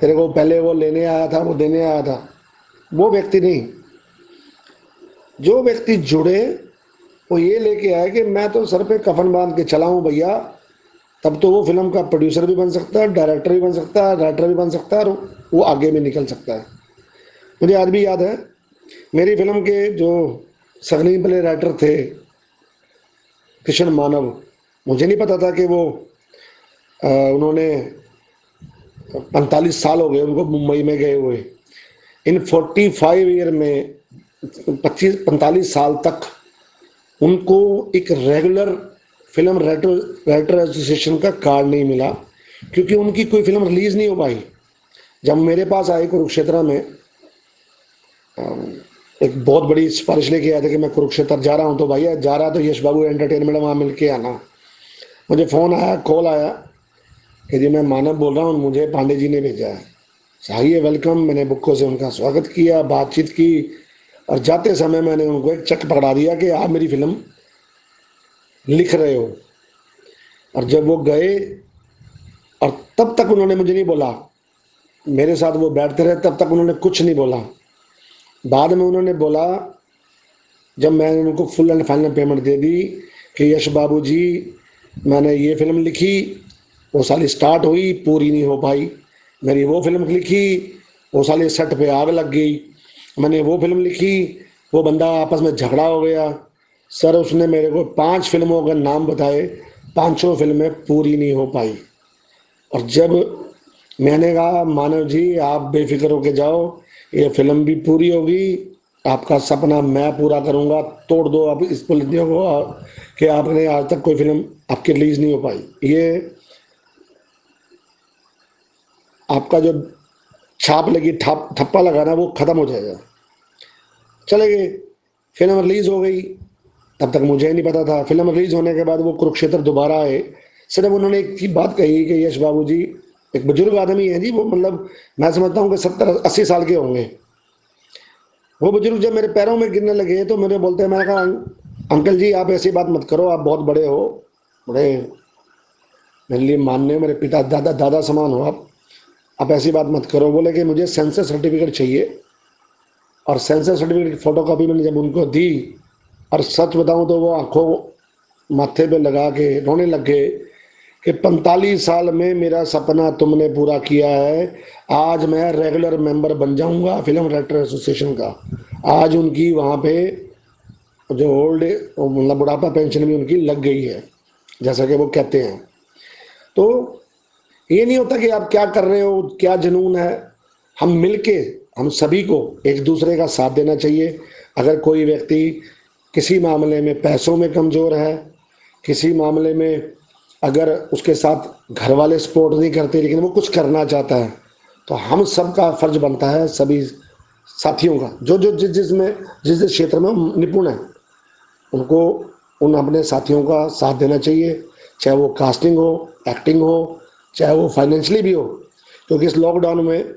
तेरे को पहले वो लेने आया था, वो देने आया था। वो व्यक्ति नहीं। जो व्यक्ति जुड़े वो ये लेके आए कि मैं तो सर पे कफन बाँध के चला हूँ भैया। तब तो वो फ़िल्म का प्रोड्यूसर भी बन सकता है डायरेक्टर भी बन सकता है राइटर भी बन सकता है और वो आगे भी निकल सकता है। मुझे आज भी याद है मेरी फ़िल्म के जो स्क्रीन प्ले राइटर थे कृष्ण मानव मुझे नहीं पता था कि वो आ, उन्होंने पैंतालीस साल हो गए उनको मुंबई में गए हुए। इन फोर्टी फाइव ईयर में पच्चीस पैंतालीस साल तक उनको एक regular film writer writer association का कार्ड नहीं मिला, क्योंकि उनकी कोई फ़िल्म रिलीज़ नहीं हो पाई। जब मेरे पास आए कुरुक्षेत्र में एक बहुत बड़ी सिफारिश लेके आया था कि मैं कुरुक्षेत्र जा रहा हूँ तो भैया जा रहा तो यश बाबू एंटरटेनमेंट वहाँ मिल के आना। मुझे फ़ोन आया कॉल आया कि जी मैं मानव बोल रहा हूँ, मुझे पांडे जी ने भेजा है। चाहिए वेलकम मैंने बुक्को से उनका स्वागत किया, बातचीत की और जाते समय मैंने उनको एक चक पकड़ा दिया कि आप मेरी फ़िल्म लिख रहे हो। और जब वो गए, और तब तक उन्होंने मुझे नहीं बोला। मेरे साथ वो बैठते रहे, तब तक उन्होंने कुछ नहीं बोला। बाद में उन्होंने बोला, जब मैंने उनको फुल एंड फाइनल पेमेंट दे दी कि, यश बाबू जी मैंने ये फ़िल्म लिखी, वो साली स्टार्ट हुई, पूरी नहीं हो पाई। मेरी वो फ़िल्म लिखी, वो साली सेट पे आग लग गई। मैंने वो फ़िल्म लिखी, वो बंदा आपस में झगड़ा हो गया। सर, उसने मेरे को पाँच फ़िल्मों का नाम बताए, पाँचों फ़िल्में पूरी नहीं हो पाई। और जब मैंने कहा, मानव जी, आप बेफिक्र होके जाओ, ये फ़िल्म भी पूरी होगी, आपका सपना मैं पूरा करूँगा, तोड़ दो आप इस पुलिसियों को कि आपने आज तक कोई फ़िल्म आपकी रिलीज़ नहीं हो पाई। ये आपका जो छाप लगी ठप्पा लगाना, वो खत्म हो जाएगा। चले गए। फ़िल्म रिलीज़ हो गई। तब तक मुझे नहीं पता था। फ़िल्म रिलीज़ होने के बाद वो कुरुक्षेत्र दोबारा आए। सिर्फ़ उन्होंने एक चीज़ बात कही कि यश बाबू जी एक बुज़ुर्ग आदमी है जी, वो मतलब मैं समझता हूँ कि सत्तर, अस्सी साल के होंगे। वो बुज़ुर्ग जब मेरे पैरों में गिरने लगे तो मेरे बोलते हैं मैंने कहा, अंकल जी, आप ऐसी बात मत करो, आप बहुत बड़े हो। बड़े मेरे लिए मानने मेरे पिता, दादा दादा समान हो आप। आप ऐसी बात मत करो। बोले कि मुझे सेंसर सर्टिफिकेट चाहिए। और सेंसर सर्टिफिकेट फ़ोटो कॉपी मैंने जब उनको दी, और सच बताऊँ तो वो आँखों माथे पे लगा के, रोने लग गए कि पैंतालीस साल में मेरा सपना तुमने पूरा किया है। आज मैं रेगुलर मेंबर बन जाऊँगा फ़िल्म राइटर एसोसिएशन का। आज उनकी वहाँ पे जो ओल्ड मतलब बुढ़ापा पेंशन भी उनकी लग गई है, जैसा कि वो कहते हैं। तो ये नहीं होता कि आप क्या कर रहे हो, क्या जुनून है। हम मिलके हम सभी को एक दूसरे का साथ देना चाहिए। अगर कोई व्यक्ति किसी मामले में पैसों में कमज़ोर है, किसी मामले में अगर उसके साथ घर वाले सपोर्ट नहीं करते, लेकिन वो कुछ करना चाहता है तो हम सब का फ़र्ज़ बनता है, सभी साथियों का। जो जो जिस जिस में, जिस जिस क्षेत्र में निपुण है, उनको, उन अपने साथियों का साथ देना चाहिए। चाहे वो कास्टिंग हो एक्टिंग हो, चाहे वो फाइनेंशियली भी हो, क्योंकि इस लॉकडाउन में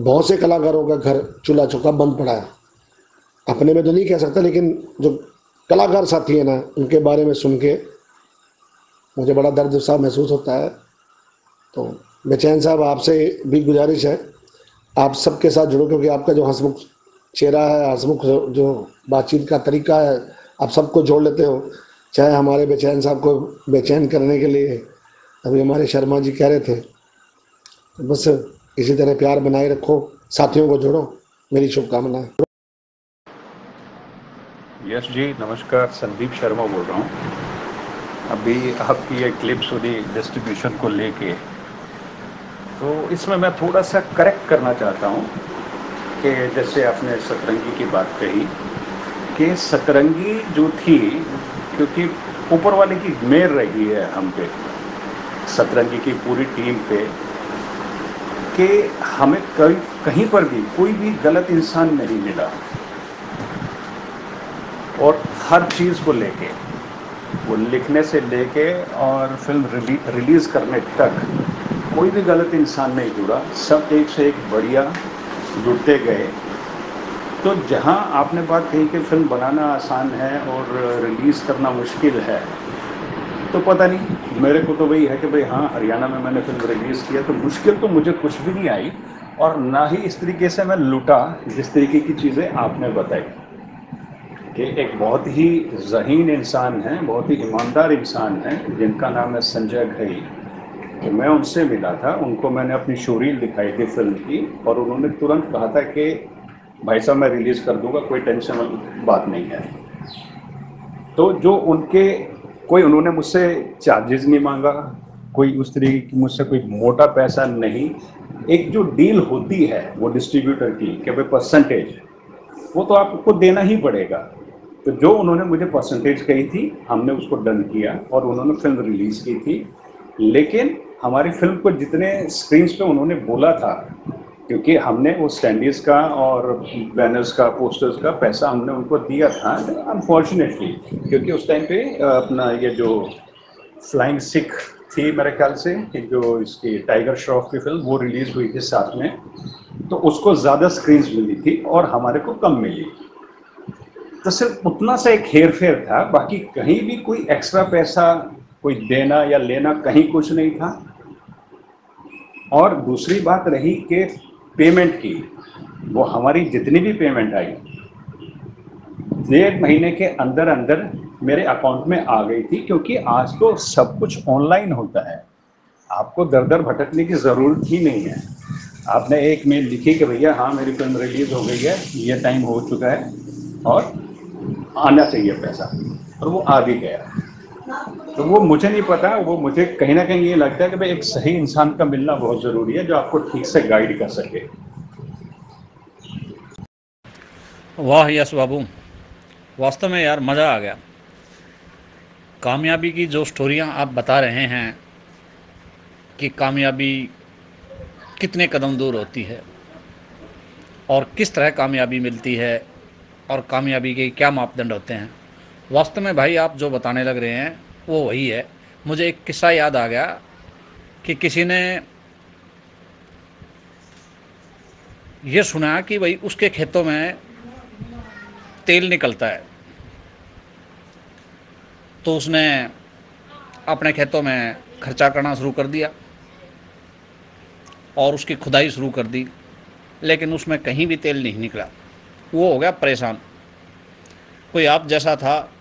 बहुत से कलाकारों का घर चूल्हा चौका बंद पड़ा है। अपने में तो नहीं कह सकता, लेकिन जो कलाकार साथी है ना, उनके बारे में सुन के मुझे बड़ा दर्द सा महसूस होता है। तो बेचैन साहब, आपसे भी गुजारिश है। आप सबके साथ जुड़ो, क्योंकि आपका जो हंसमुख चेहरा है, हंसमुख जो बातचीत का तरीका है, आप सबको जोड़ लेते हो, चाहे हमारे बेचैन साहब को बेचैन करने के लिए। अभी हमारे शर्मा जी कह रहे थे तो बस इसी तरह प्यार बनाए रखो, साथियों को जोड़ो, मेरी शुभकामनाएँ। यश जी, नमस्कार, संदीप शर्मा बोल रहा हूँ। अभी आपकी ये क्लिप सुनी डिस्ट्रीब्यूशन को लेके। तो इसमें मैं थोड़ा सा करेक्ट करना चाहता हूँ कि जैसे आपने सतरंगी की बात कही, कि सतरंगी जो थी, क्योंकि ऊपर वाले की मेर रही है हम पे, सतरंगी की पूरी टीम पे। कि हमें कहीं कहीं पर भी कोई भी गलत इंसान नहीं मिला। और हर चीज़ को लेके वो लिखने से लेके और फ़िल्म रिली, रिलीज़ करने तक कोई भी गलत इंसान नहीं जुड़ा। सब एक से एक बढ़िया जुड़ते गए। तो जहाँ आपने बात कही कि फ़िल्म बनाना आसान है और रिलीज़ करना मुश्किल है तो पता नहीं। मेरे को तो वही है कि भाई हाँ हरियाणा में मैंने फ़िल्म रिलीज़ किया तो मुश्किल तो मुझे कुछ भी नहीं आई और ना ही इस तरीके से मैं लुटा, जिस तरीके की चीज़ें आपने बताई। कि एक बहुत ही जहीन इंसान है, बहुत ही ईमानदार इंसान है, जिनका नाम है संजय घई। तो मैं उनसे मिला था, उनको मैंने अपनी शोरील दिखाई थी फ़िल्म की और उन्होंने तुरंत कहा था कि, भाई साहब, मैं रिलीज़ कर दूँगा, कोई टेंशन बात नहीं है। तो जो उनके कोई उन्होंने मुझसे चार्जेस नहीं मांगा, कोई उस तरीके की मुझसे कोई मोटा पैसा नहीं। एक जो डील होती है वो डिस्ट्रीब्यूटर की, कि भाई परसेंटेज वो तो आपको देना ही पड़ेगा। तो जो उन्होंने मुझे परसेंटेज कही थी, हमने उसको डन किया और उन्होंने फ़िल्म रिलीज़ की थी। लेकिन हमारी फ़िल्म को जितने स्क्रीन पे उन्होंने बोला था क्योंकि हमने वो स्टैंडीज का और बैनर्स का पोस्टर्स का पैसा हमने उनको दिया था अनफॉर्चुनेटली क्योंकि उस टाइम पे अपना ये जो फ्लाइंग सिख थी मेरे ख्याल से जो इसकी टाइगर श्रॉफ की फ़िल्म वो रिलीज़ हुई थी साथ में तो उसको ज़्यादा स्क्रीन मिली थी और हमारे को कम मिली। तो सिर्फ़ उतना सा एक हेर फेर था, बाकी कहीं भी कोई एक्स्ट्रा पैसा, कोई देना या लेना कहीं कुछ नहीं था। और दूसरी बात रही कि पेमेंट की, वो हमारी जितनी भी पेमेंट आई डेढ़ महीने के अंदर अंदर मेरे अकाउंट में आ गई थी, क्योंकि आज तो सब कुछ ऑनलाइन होता है। आपको दर दर भटकने की ज़रूरत ही नहीं है। आपने एक मेल लिखी कि भैया हाँ मेरी फ़िल्म रिलीज़ हो गई है, ये टाइम हो चुका है, और आना चाहिए पैसा, और वो आ भी गया। तो वो मुझे नहीं पता, वो मुझे कहीं ना कहीं ये लगता है कि भाई एक सही इंसान का मिलना बहुत ज़रूरी है जो आपको ठीक से गाइड कर सके। वाह यश बाबू, वास्तव में यार मज़ा आ गया। कामयाबी की जो स्टोरियाँ आप बता रहे हैं कि कामयाबी कितने कदम दूर होती है और किस तरह कामयाबी मिलती है और कामयाबी के क्या मापदंड होते हैं वास्तव में भाई आप जो बताने लग रहे हैं, वो वही है। मुझे एक किस्सा याद आ गया कि किसी ने ये सुना कि भाई उसके खेतों में तेल निकलता है। तो उसने अपने खेतों में खर्चा करना शुरू कर दिया और उसकी खुदाई शुरू कर दी, लेकिन उसमें कहीं भी तेल नहीं निकला। वो हो गया परेशान। कोई आप जैसा था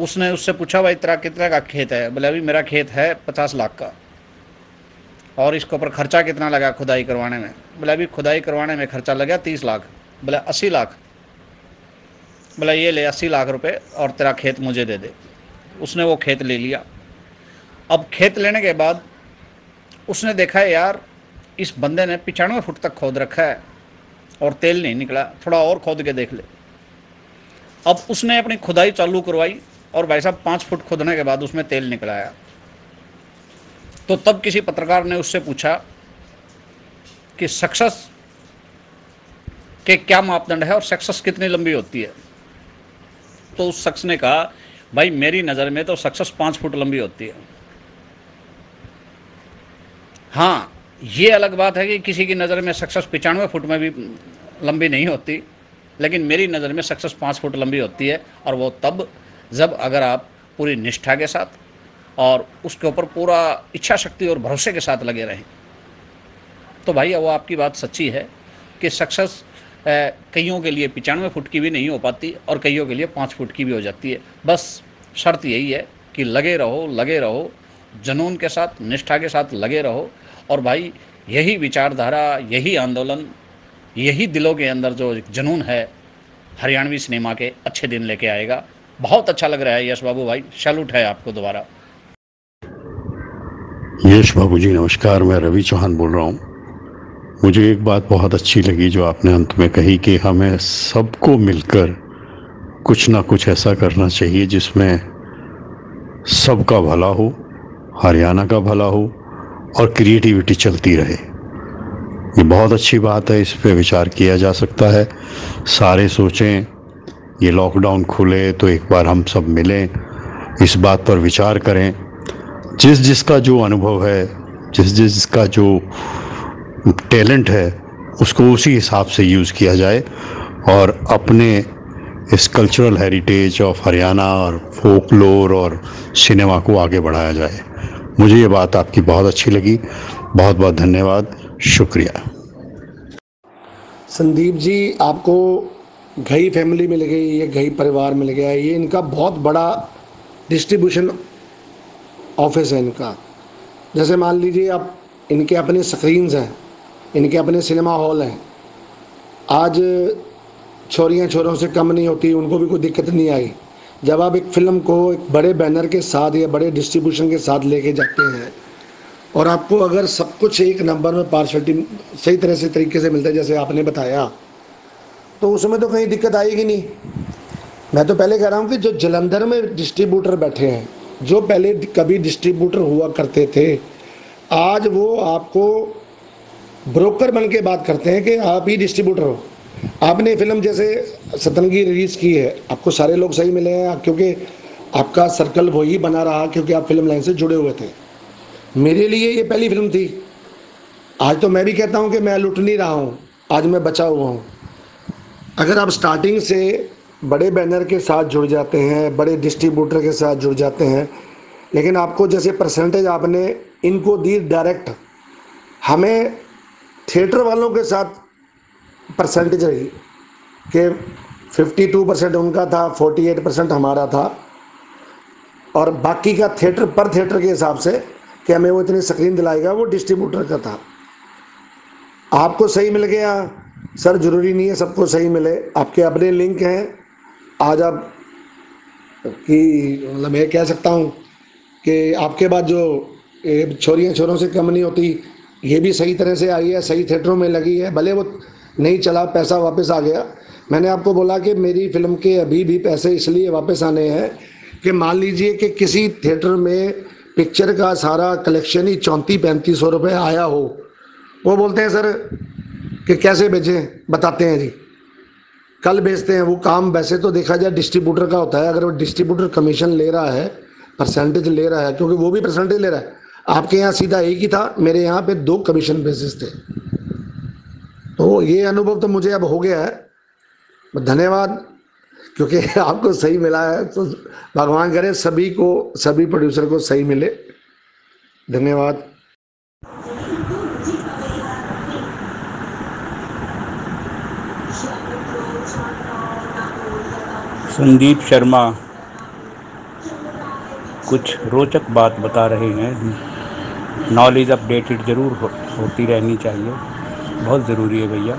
उसने उससे पूछा, भाई, तेरा कितने का खेत है? बोले, अभी मेरा खेत है पचास लाख का और इसके ऊपर खर्चा कितना लगा खुदाई करवाने में? बोले, अभी खुदाई करवाने में खर्चा लगा तीस लाख। बोले, अस्सी लाख। बोला, ये ले अस्सी लाख रुपए और तेरा खेत मुझे दे दे। उसने वो खेत ले लिया। अब खेत लेने के बाद उसने देखा, यार, इस बंदे ने पिचानवे फुट तक खोद रखा है और तेल नहीं निकला, थोड़ा और खोद के देख ले। अब उसने अपनी खुदाई चालू करवाई। और भाई साहब, पाँच फुट खोदने के बाद उसमें तेल निकलाया तो तब किसी पत्रकार ने उससे पूछा कि सक्सेस के क्या मापदंड है और सक्सेस कितनी लंबी होती है? तो उस शख्स ने कहा, भाई, मेरी नज़र में तो सक्सेस पाँच फुट लंबी होती है। हाँ ये अलग बात है कि किसी की नज़र में सक्सेस पचानवे फुट में भी लंबी नहीं होती, लेकिन मेरी नज़र में सक्सेस पाँच फुट लंबी होती है, और वो तब जब अगर आप पूरी निष्ठा के साथ और उसके ऊपर पूरा इच्छा शक्ति और भरोसे के साथ लगे रहें तो भाई वो आपकी बात सच्ची है कि सक्सेस कईयों के लिए पचानवे फुट की भी नहीं हो पाती और कईयों के लिए पाँच फुट की भी हो जाती है। बस शर्त यही है कि लगे रहो लगे रहो, जनून के साथ, निष्ठा के साथ लगे रहो और भाई यही विचारधारा, यही आंदोलन, यही दिलों के अंदर जो जनून है, हरियाणवी सिनेमा के अच्छे दिन लेके आएगा। बहुत अच्छा लग रहा है यश बाबू भाई। सैल्यूट है आपको दोबारा। यश बाबू जी, नमस्कार, मैं रवि चौहान बोल रहा हूँ। मुझे एक बात बहुत अच्छी लगी जो आपने अंत में कही कि हमें सबको मिलकर कुछ ना कुछ ऐसा करना चाहिए जिसमें सबका भला हो, हरियाणा का भला हो और क्रिएटिविटी चलती रहे। ये बहुत अच्छी बात है, इस पे विचार किया जा सकता है। सारे सोचें ये लॉकडाउन खुले तो एक बार हम सब मिलें, इस बात पर विचार करें। जिस जिसका जो अनुभव है, जिस जिसका जो टैलेंट है, उसको उसी हिसाब से यूज़ किया जाए और अपने इस कल्चरल हेरिटेज ऑफ़ हरियाणा और फोक लोर और सिनेमा को आगे बढ़ाया जाए। मुझे ये बात आपकी बहुत अच्छी लगी। बहुत बहुत धन्यवाद। शुक्रिया। संदीप जी, आपको घई फैमिली मिल गई, ये घई परिवार मिल गया, ये इनका बहुत बड़ा डिस्ट्रीब्यूशन ऑफ़िस है इनका। जैसे मान लीजिए आप, इनके अपने स्क्रीन्स हैं, इनके अपने सिनेमा हॉल हैं। आज छोरियाँ छोरों से कम नहीं होती, उनको भी कोई दिक्कत नहीं आई। जब आप एक फ़िल्म को एक बड़े बैनर के साथ या बड़े डिस्ट्रीब्यूशन के साथ लेके जाते हैं, और आपको अगर सब कुछ एक नंबर में पार्शलिटी सही तरह से तरीके से मिलता है, जैसे आपने बताया तो उसमें तो कहीं दिक्कत आएगी नहीं। मैं तो पहले कह रहा हूँ कि जो जलंधर में डिस्ट्रीब्यूटर बैठे हैं, जो पहले कभी डिस्ट्रीब्यूटर हुआ करते थे, आज वो आपको ब्रोकर बन के बात करते हैं कि आप ही डिस्ट्रीब्यूटर हो। आपने फ़िल्म जैसे सतनगी रिलीज़ की है, आपको सारे लोग सही मिले हैं, क्योंकि आपका सर्कल वही बना रहा क्योंकि आप फ़िल्म लाइन से जुड़े हुए थे। मेरे लिए ये पहली फ़िल्म थी। आज तो मैं भी कहता हूँ कि मैं लुट नहीं रहा हूँ, आज मैं बचा हुआ हूँ। अगर आप स्टार्टिंग से बड़े बैनर के साथ जुड़ जाते हैं, बड़े डिस्ट्रीब्यूटर के साथ जुड़ जाते हैं, लेकिन आपको जैसे परसेंटेज आपने इनको दी डायरेक्ट हमें थिएटर वालों के साथ परसेंटेज रही कि 52 परसेंट उनका था 48 परसेंट हमारा था, और बाकी का थिएटर पर थिएटर के हिसाब से कि हमें वो इतनी स्क्रीन दिलाएगा, वो डिस्ट्रीब्यूटर का था। आपको सही मिल गया। सर, ज़रूरी नहीं है सबको सही मिले। आपके अपने लिंक हैं। आज आप कि मतलब मैं कह सकता हूँ कि आपके बाद जो छोरियाँ छोरों से कम नहीं होती, ये भी सही तरह से आई है, सही थिएटरों में लगी है। भले वो नहीं चला, पैसा वापस आ गया। मैंने आपको बोला कि मेरी फ़िल्म के अभी भी पैसे इसलिए वापस आने हैं कि मान लीजिए कि किसी थिएटर में पिक्चर का सारा कलेक्शन ही चौंतीस, पैंतीस सौ रुपये आया हो। वो बोलते हैं, सर कि कैसे बेचें? बताते हैं जी। कल बेचते हैं, वो काम वैसे तो देखा जाए डिस्ट्रीब्यूटर का होता है, अगर वो डिस्ट्रीब्यूटर कमीशन ले रहा है परसेंटेज ले रहा है, क्योंकि वो भी परसेंटेज ले रहा है। आपके यहाँ सीधा एक ही था, मेरे यहाँ पे दो कमीशन बेसिस थे। तो ये अनुभव तो मुझे अब हो गया है। धन्यवाद, क्योंकि आपको सही मिला है तो भगवान करे सभी को, सभी प्रोड्यूसर को सही मिले। धन्यवाद। संदीप शर्मा कुछ रोचक बात बता रहे हैं। नॉलेज अपडेटेड ज़रूर हो, होती रहनी चाहिए। बहुत ज़रूरी है भैया।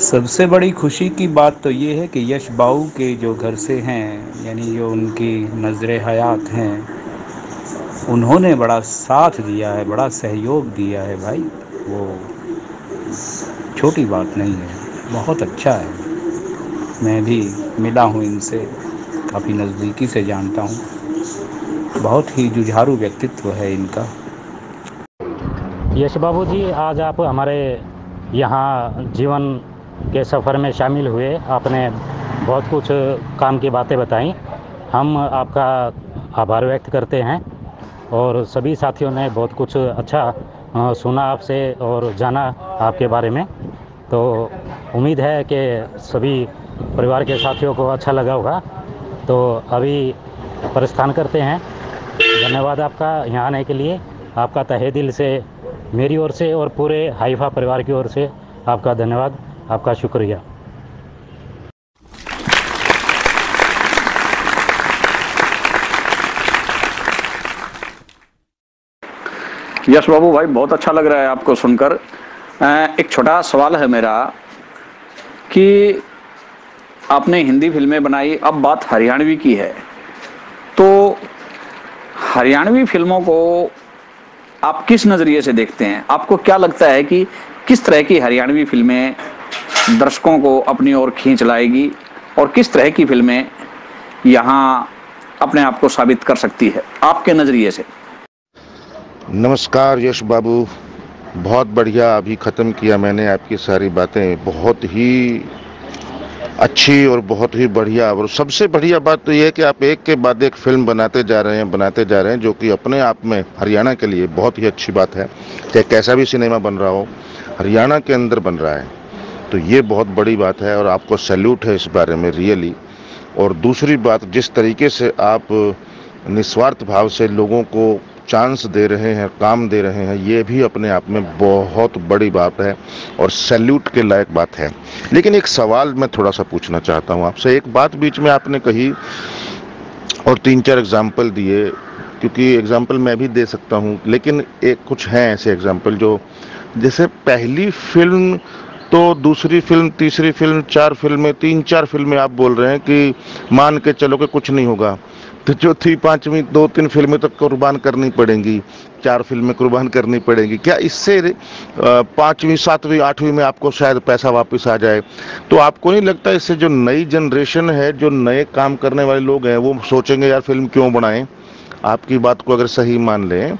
सबसे बड़ी खुशी की बात तो ये है कि यश बाऊ के जो घर से हैं यानी जो उनकी नज़र हयात हैं उन्होंने बड़ा साथ दिया है बड़ा सहयोग दिया है भाई। वो छोटी बात नहीं है बहुत अच्छा है। मैं भी मिला हूँ इनसे, काफ़ी नज़दीकी से जानता हूँ। बहुत ही जुझारू व्यक्तित्व है इनका। यश बाबू जी, आज आप हमारे यहाँ जीवन के सफ़र में शामिल हुए। आपने बहुत कुछ काम की बातें बताई। हम आपका आभार व्यक्त करते हैं और सभी साथियों ने बहुत कुछ अच्छा सुना आपसे और जाना आपके बारे में। तो उम्मीद है कि सभी परिवार के साथियों को अच्छा लगा होगा। तो अभी प्रस्थान करते हैं। धन्यवाद आपका यहाँ आने के लिए। आपका तहे दिल से, मेरी ओर से और पूरे हाइफा परिवार की ओर से आपका धन्यवाद, आपका शुक्रिया। यश बाबू भाई, बहुत अच्छा लग रहा है आपको सुनकर। एक छोटा सवाल है मेरा कि आपने हिंदी फ़िल्में बनाई, अब बात हरियाणवी की है। तो हरियाणवी फ़िल्मों को आप किस नज़रिए से देखते हैं? आपको क्या लगता है कि किस तरह की हरियाणवी फ़िल्में दर्शकों को अपनी ओर खींच लाएगी और किस तरह की फ़िल्में यहाँ अपने आप को साबित कर सकती है? आपके नज़रिए से। नमस्कार यश बाबू। बहुत बढ़िया अभी ख़त्म किया मैंने आपकी सारी बातें। बहुत ही अच्छी और बहुत ही बढ़िया और सबसे बढ़िया बात तो यह है कि आप एक के बाद एक फ़िल्म बनाते जा रहे हैं, बनाते जा रहे हैं, जो कि अपने आप में हरियाणा के लिए बहुत ही अच्छी बात है। चाहे कैसा भी सिनेमा बन रहा हो, हरियाणा के अंदर बन रहा है। तो ये बहुत बड़ी बात है और आपको सैल्यूट है इस बारे में, रियली। और दूसरी बात, जिस तरीके से आप निस्वार्थ भाव से लोगों को चांस दे रहे हैं, काम दे रहे हैं, ये भी अपने आप में बहुत बड़ी बात है और सैल्यूट के लायक बात है। लेकिन एक सवाल मैं थोड़ा सा पूछना चाहता हूँ आपसे। एक बात बीच में आपने कही और तीन चार एग्ज़ाम्पल दिए, क्योंकि एग्ज़ाम्पल मैं भी दे सकता हूँ, लेकिन एक कुछ हैं ऐसे एग्ज़ाम्पल जो, जैसे पहली फ़िल्म तो दूसरी फ़िल्म तीसरी फ़िल्म चार फ़िल्में तीन चार फ़िल्में आप बोल रहे हैं कि मान के चलो कि कुछ नहीं होगा। तो चौथी, पांचवी, दो तीन फ़िल्में तो कुर्बान करनी पड़ेंगी, चार फ़िल्में कुर्बान करनी पड़ेंगी। क्या इससे पांचवी, सातवीं, आठवीं में आपको शायद पैसा वापस आ जाए? तो आपको नहीं लगता इससे जो नई जनरेशन है, जो नए काम करने वाले लोग हैं, वो सोचेंगे, यार, फ़िल्म क्यों बनाएँ? आपकी बात को अगर सही मान लें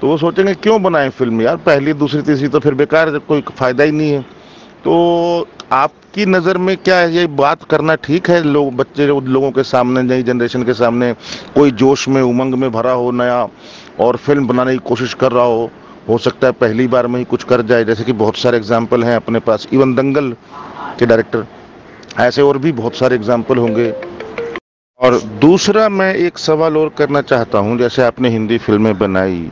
तो वो सोचेंगे, क्यों बनाएँ फ़िल्म? यार, पहली, दूसरी, तीसरी तो फिर बेकार कोई फ़ायदा ही नहीं है। तो आपकी नज़र में क्या है? ये बात करना ठीक है लोग बच्चे लोगों के सामने नई जनरेशन के सामने? कोई जोश में उमंग में भरा हो नया और फ़िल्म बनाने की कोशिश कर रहा हो? हो सकता है पहली बार में ही कुछ कर जाए। जैसे कि बहुत सारे एग्ज़ाम्पल हैं अपने पास। इवन दंगल के डायरेक्टर ऐसे और भी बहुत सारे एग्ज़ाम्पल होंगे। और दूसरा मैं एक सवाल और करना चाहता हूँ। जैसे आपने हिंदी फ़िल्में बनाई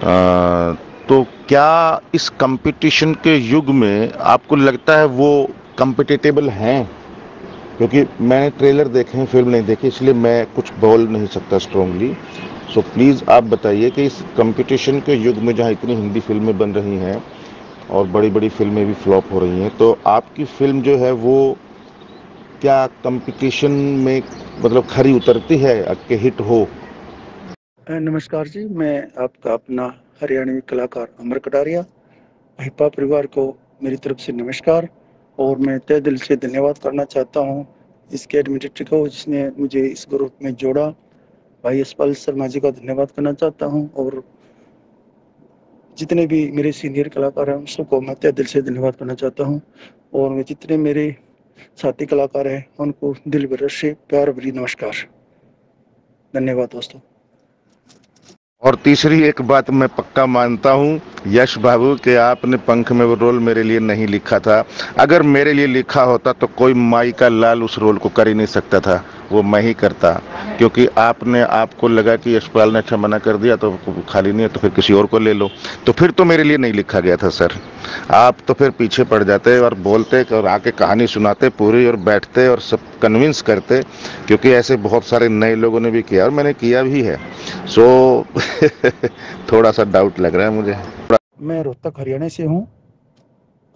आ, तो क्या इस कंपटीशन के युग में आपको लगता है वो कंपिटेटेबल हैं? क्योंकि मैंने ट्रेलर देखे हैं फ़िल्म नहीं देखी, इसलिए मैं कुछ बोल नहीं सकता स्ट्रांगली सो प्लीज़ आप बताइए कि इस कंपटीशन के युग में जहाँ इतनी हिंदी फ़िल्में बन रही हैं और बड़ी बड़ी फ़िल्में भी फ्लॉप हो रही हैं तो आपकी फ़िल्म जो है वो क्या कंपटीशन में मतलब खरी उतरती है, कि हिट हो? नमस्कार जी, मैं आपका अपना हरियाणवी कलाकार अमर कटारिया हिपा परिवार को मेरी तरफ़ से नमस्कार और मैं तय दिल से धन्यवाद करना चाहता हूँ इसके एडमिनिस्ट्रेटर को जिसने मुझे इस ग्रुप में जोड़ा। भाई यशपाल शर्मा जी का धन्यवाद करना चाहता हूँ और जितने भी मेरे सीनियर कलाकार हैं, उन सबको मैं तय दिल से धन्यवाद करना चाहता हूँ और मैं जितने मेरे साथी कलाकार हैं, उनको दिल भर से प्यार भरी नमस्कार। धन्यवाद दोस्तों। और तीसरी एक बात मैं पक्का मानता हूँ, यश बाबू, के आपने पंख में वो रोल मेरे लिए नहीं लिखा था। अगर मेरे लिए लिखा होता तो कोई माई का लाल उस रोल को कर ही नहीं सकता था, वो मैं ही करता। क्योंकि आपने, आपको लगा कि यशपाल ने अच्छा मना कर दिया तो खाली नहीं है तो फिर किसी और को ले लो। तो फिर तो मेरे लिए नहीं लिखा गया था, सर। आप तो फिर पीछे पड़ जाते और बोलते और आके कहानी सुनाते पूरी और बैठते और सब कन्विंस करते, क्योंकि ऐसे बहुत सारे नए लोगों ने भी किया और मैंने किया भी है। सो थोड़ा सा डाउट लग रहा है मुझे। मैं रोहतक, हरियाणा से हूँ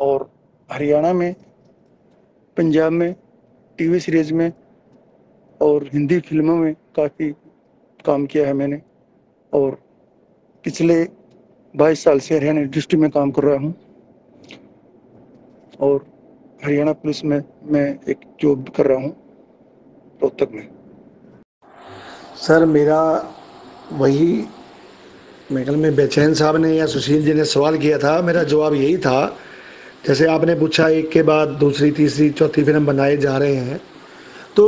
और हरियाणा में, पंजाब में टीवी सीरीज़ में और हिंदी फ़िल्मों में काफ़ी काम किया है मैंने और पिछले 22 साल से हरियाणा डिस्ट्रिक्ट में काम कर रहा हूँ। और हरियाणा पुलिस में मैं एक जॉब कर रहा हूँ रोहतक में। सर, मेरा वही मेघल में बेचैन साहब ने या सुशील जी ने सवाल किया था। मेरा जवाब यही था, जैसे आपने पूछा एक के बाद दूसरी, तीसरी, चौथी फ़िल्म बनाए जा रहे हैं तो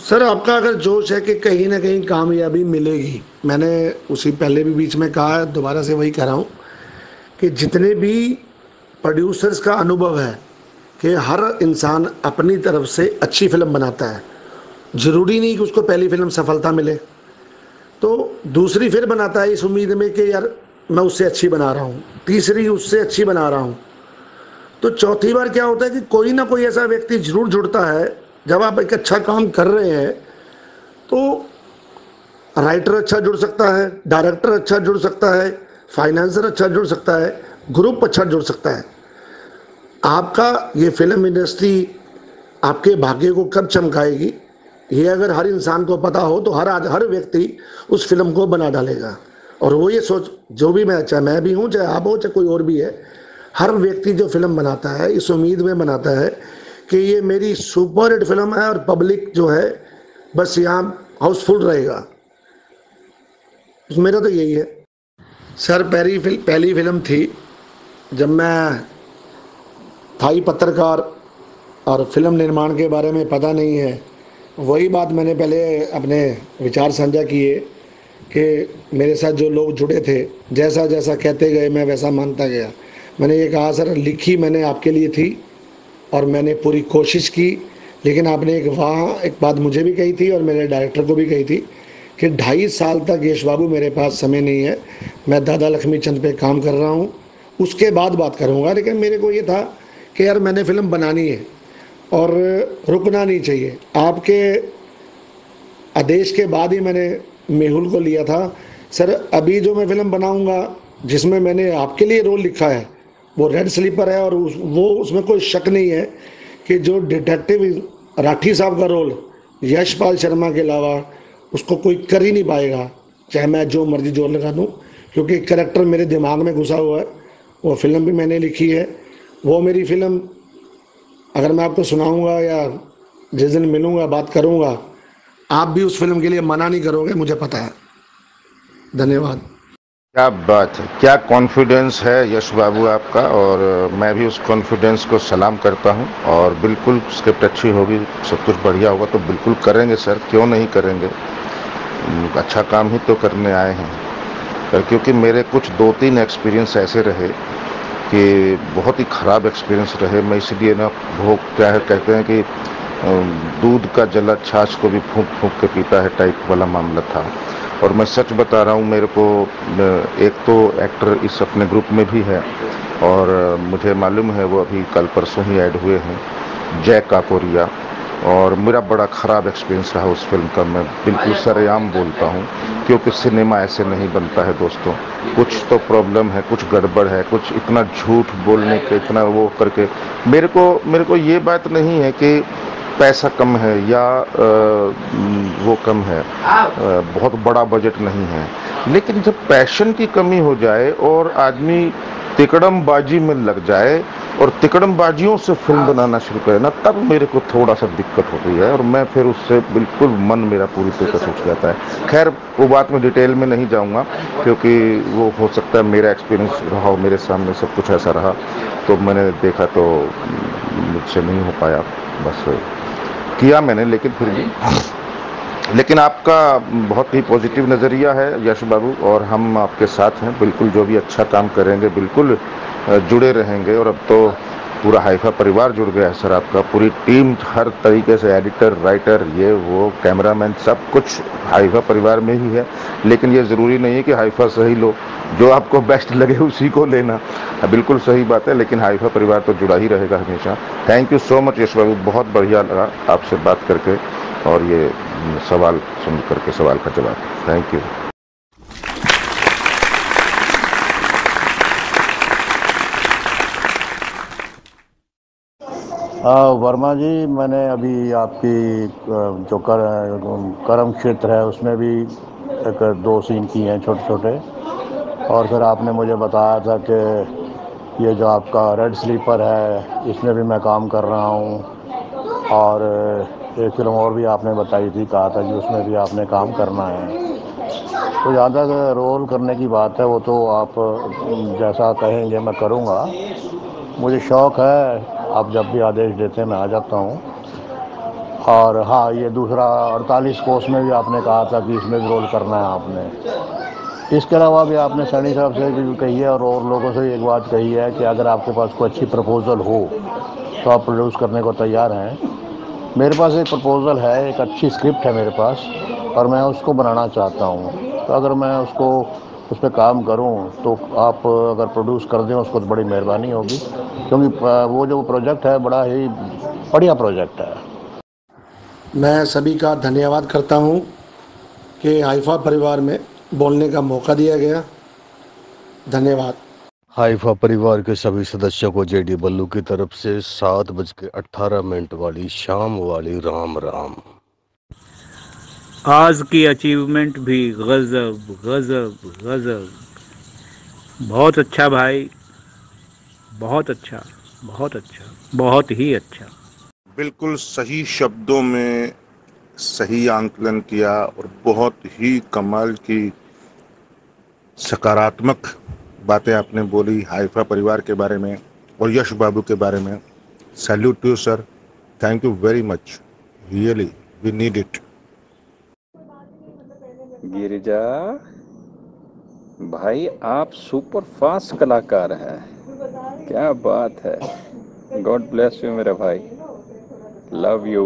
सर, आपका अगर जोश है कि कहीं ना कहीं कामयाबी मिलेगी, मैंने उसी पहले भी बीच में कहा, दोबारा से वही कह रहा हूँ कि जितने भी प्रोड्यूसर्स का अनुभव है कि हर इंसान अपनी तरफ़ से अच्छी फ़िल्म बनाता है, ज़रूरी नहीं कि उसको पहली फ़िल्म सफलता मिले। तो दूसरी फिर बनाता है इस उम्मीद में कि यार, मैं उससे अच्छी बना रहा हूँ, तीसरी उससे अच्छी बना रहा हूँ। तो चौथी बार क्या होता है कि कोई ना कोई ऐसा व्यक्ति ज़रूर जुड़ता है जब आप एक अच्छा काम कर रहे हैं तो राइटर अच्छा जुड़ सकता है डायरेक्टर अच्छा जुड़ सकता है फाइनेंसर अच्छा जुड़ सकता है ग्रुप अच्छा जुड़ सकता है। आपका ये फ़िल्म इंडस्ट्री आपके भाग्य को कब चमकाएगी, ये अगर हर इंसान को पता हो तो हर आज, हर व्यक्ति उस फ़िल्म को बना डालेगा। और वो ये सोच, जो भी मैं, चाहे मैं भी हूँ, चाहे आप हो, चाहे कोई और भी है, हर व्यक्ति जो फ़िल्म बनाता है, इस उम्मीद में बनाता है कि ये मेरी सुपर हिट फ़िल्म है और पब्लिक जो है, बस यहाँ हाउसफुल रहेगा। मेरा तो यही है। सर, पहली फ़िल्म पहली फ़िल्म थी जब मैं थाई पत्रकार और फ़िल्म निर्माण के बारे में पता नहीं है, वही बात मैंने पहले अपने विचार साझा किए कि मेरे साथ जो लोग जुड़े थे जैसा जैसा कहते गए, मैं वैसा मानता गया। मैंने ये कहा, सर, लिखी मैंने आपके लिए थी और मैंने पूरी कोशिश की, लेकिन आपने एक वहाँ एक बात मुझे भी कही थी और मेरे डायरेक्टर को भी कही थी कि ढाई साल तक यश बाबू मेरे पास समय नहीं है, मैं दादा लक्ष्मी चंद पे काम कर रहा हूँ, उसके बाद बात करूँगा, लेकिन मेरे को ये था कि यार मैंने फ़िल्म बनानी है और रुकना नहीं चाहिए। आपके आदेश के बाद ही मैंने मेहुल को लिया था, सर, अभी जो मैं फ़िल्म बनाऊँगा, जिसमें मैंने आपके लिए रोल लिखा है वो रेड स्लीपर है और उस, वो उसमें कोई शक नहीं है कि जो डिटेक्टिव राठी साहब का रोल यशपाल शर्मा के अलावा उसको कोई कर ही नहीं पाएगा चाहे मैं जो मर्ज़ी ज़ोर लगा दूँ क्योंकि करेक्टर मेरे दिमाग में घुसा हुआ है वो फ़िल्म भी मैंने लिखी है। वो मेरी फ़िल्म अगर मैं आपको सुनाऊँगा या जिस दिन मिलूँगा बात करूँगा आप भी उस फ़िल्म के लिए मना नहीं करोगे मुझे पता है। धन्यवाद। क्या बात है? क्या कॉन्फिडेंस है यश बाबू आपका? और मैं भी उस कॉन्फिडेंस को सलाम करता हूँ। और बिल्कुल स्क्रिप्ट अच्छी होगी, सब कुछ बढ़िया होगा तो बिल्कुल करेंगे सर, क्यों नहीं करेंगे? अच्छा काम ही तो करने आए हैं। क्योंकि मेरे कुछ दो तीन एक्सपीरियंस ऐसे रहे कि बहुत ही ख़राब एक्सपीरियंस रहे, मैं इसलिए ना वो क्या है, कहते हैं कि दूध का जला छाछ को भी फूंक फूंक के पीता है टाइप वाला मामला था। और मैं सच बता रहा हूँ, मेरे को एक तो एक्टर इस अपने ग्रुप में भी है और मुझे मालूम है वो अभी कल परसों ही ऐड हुए हैं, जय काकोरिया। और मेरा बड़ा ख़राब एक्सपीरियंस रहा उस फ़िल्म का, मैं बिल्कुल सरेआम बोलता हूँ, क्योंकि सिनेमा ऐसे नहीं बनता है दोस्तों। कुछ तो प्रॉब्लम है, कुछ गड़बड़ है, कुछ इतना झूठ बोलने के, इतना वो करके। मेरे को मेरे को ये बात नहीं है कि पैसा कम है या वो कम है। बहुत बड़ा बजट नहीं है। लेकिन जब पैशन की कमी हो जाए और आदमी तिकड़मबाजी में लग जाए और तिकड़मबाजियों से फ़िल्म बनाना शुरू करे ना तब मेरे को थोड़ा सा दिक्कत होती है और मैं फिर उससे बिल्कुल मन मेरा पूरी तरीके से उठ जाता है। खैर वो बात में डिटेल में नहीं जाऊँगा क्योंकि वो हो सकता है मेरा एक्सपीरियंस रहा हो मेरे सामने सब कुछ ऐसा रहा। तो मैंने देखा तो मुझसे नहीं हो पाया। बस किया मैंने, लेकिन फिर भी। लेकिन आपका बहुत ही पॉजिटिव नज़रिया है, यश बाबू, और हम आपके साथ हैं। बिल्कुल जो भी अच्छा काम करेंगे, बिल्कुल जुड़े रहेंगे। और अब तो पूरा हाइफा परिवार जुड़ गया है सर आपका। पूरी टीम हर तरीके से एडिटर राइटर ये वो कैमरामैन सब कुछ हाइफा परिवार में ही है। लेकिन ये ज़रूरी नहीं है कि हाइफा सही लो। जो आपको बेस्ट लगे उसी को लेना। बिल्कुल सही बात है, लेकिन हाइफा परिवार तो जुड़ा ही रहेगा हमेशा। Thank you so much Yash Babu बहुत बढ़िया लगा आपसे बात करके और ये सवाल सुन करके सवाल का जवाब। थैंक यू वर्मा जी, मैंने अभी आपकी जो कर, कर्म क्षेत्र है, उसमें भी एक दो सीन किए हैं छोटे छोटे और फिर आपने मुझे बताया था कि ये जो आपका रेड स्लीपर है, इसमें भी मैं काम कर रहा हूँ। और एक फ़िल्म और भी आपने बताई थी, कहा था कि उसमें भी आपने काम करना है। तो जहाँ तक रोल करने की बात है, वो तो आप, जैसा कहेंगे, मैं करूँगा। मुझे शौक़ है आप जब भी आदेश देते हैं, मैं आ जाता हूँ। और हाँ ये दूसरा अड़तालीस कोर्स में भी आपने कहा था कि इसमें भी रोल करना है आपने। इसके अलावा भी आपने सनी साहब से भी कही है और और लोगों से एक बात कही है कि अगर आपके पास कोई अच्छी प्रपोज़ल हो तो आप प्रोड्यूस करने को तैयार हैं। मेरे पास एक प्रपोज़ल है, एक अच्छी स्क्रिप्ट है मेरे पास, और मैं उसको बनाना चाहता हूँ। तो अगर मैं उसको उस पर काम करूँ तो आप अगर प्रोड्यूस कर दें उसको तो बड़ी मेहरबानी होगी। क्योंकि वो जो प्रोजेक्ट है बड़ा ही बढ़िया प्रोजेक्ट है। मैं सभी का धन्यवाद करता हूँ कि हाइफा परिवार में बोलने का मौका दिया गया। धन्यवाद। हाइफा परिवार के सभी सदस्यों को जेडी बल्लू की तरफ़ से सात बज के अट्ठारह मिनट वाली शाम वाली राम राम। आज की अचीवमेंट भी गजब गजब गजब। बहुत अच्छा भाई, बहुत अच्छा बहुत अच्छा बहुत ही अच्छा। बिल्कुल सही शब्दों में सही आंकलन किया और बहुत ही कमाल की सकारात्मक बातें आपने बोली हाइफा परिवार के बारे में और यश बाबू के बारे में। Salute to sir thank you very much really we need it Girija, भाई आप सुपर फास्ट कलाकार हैं। क्या बात है। गॉड ब्लेस यू मेरा भाई। Love you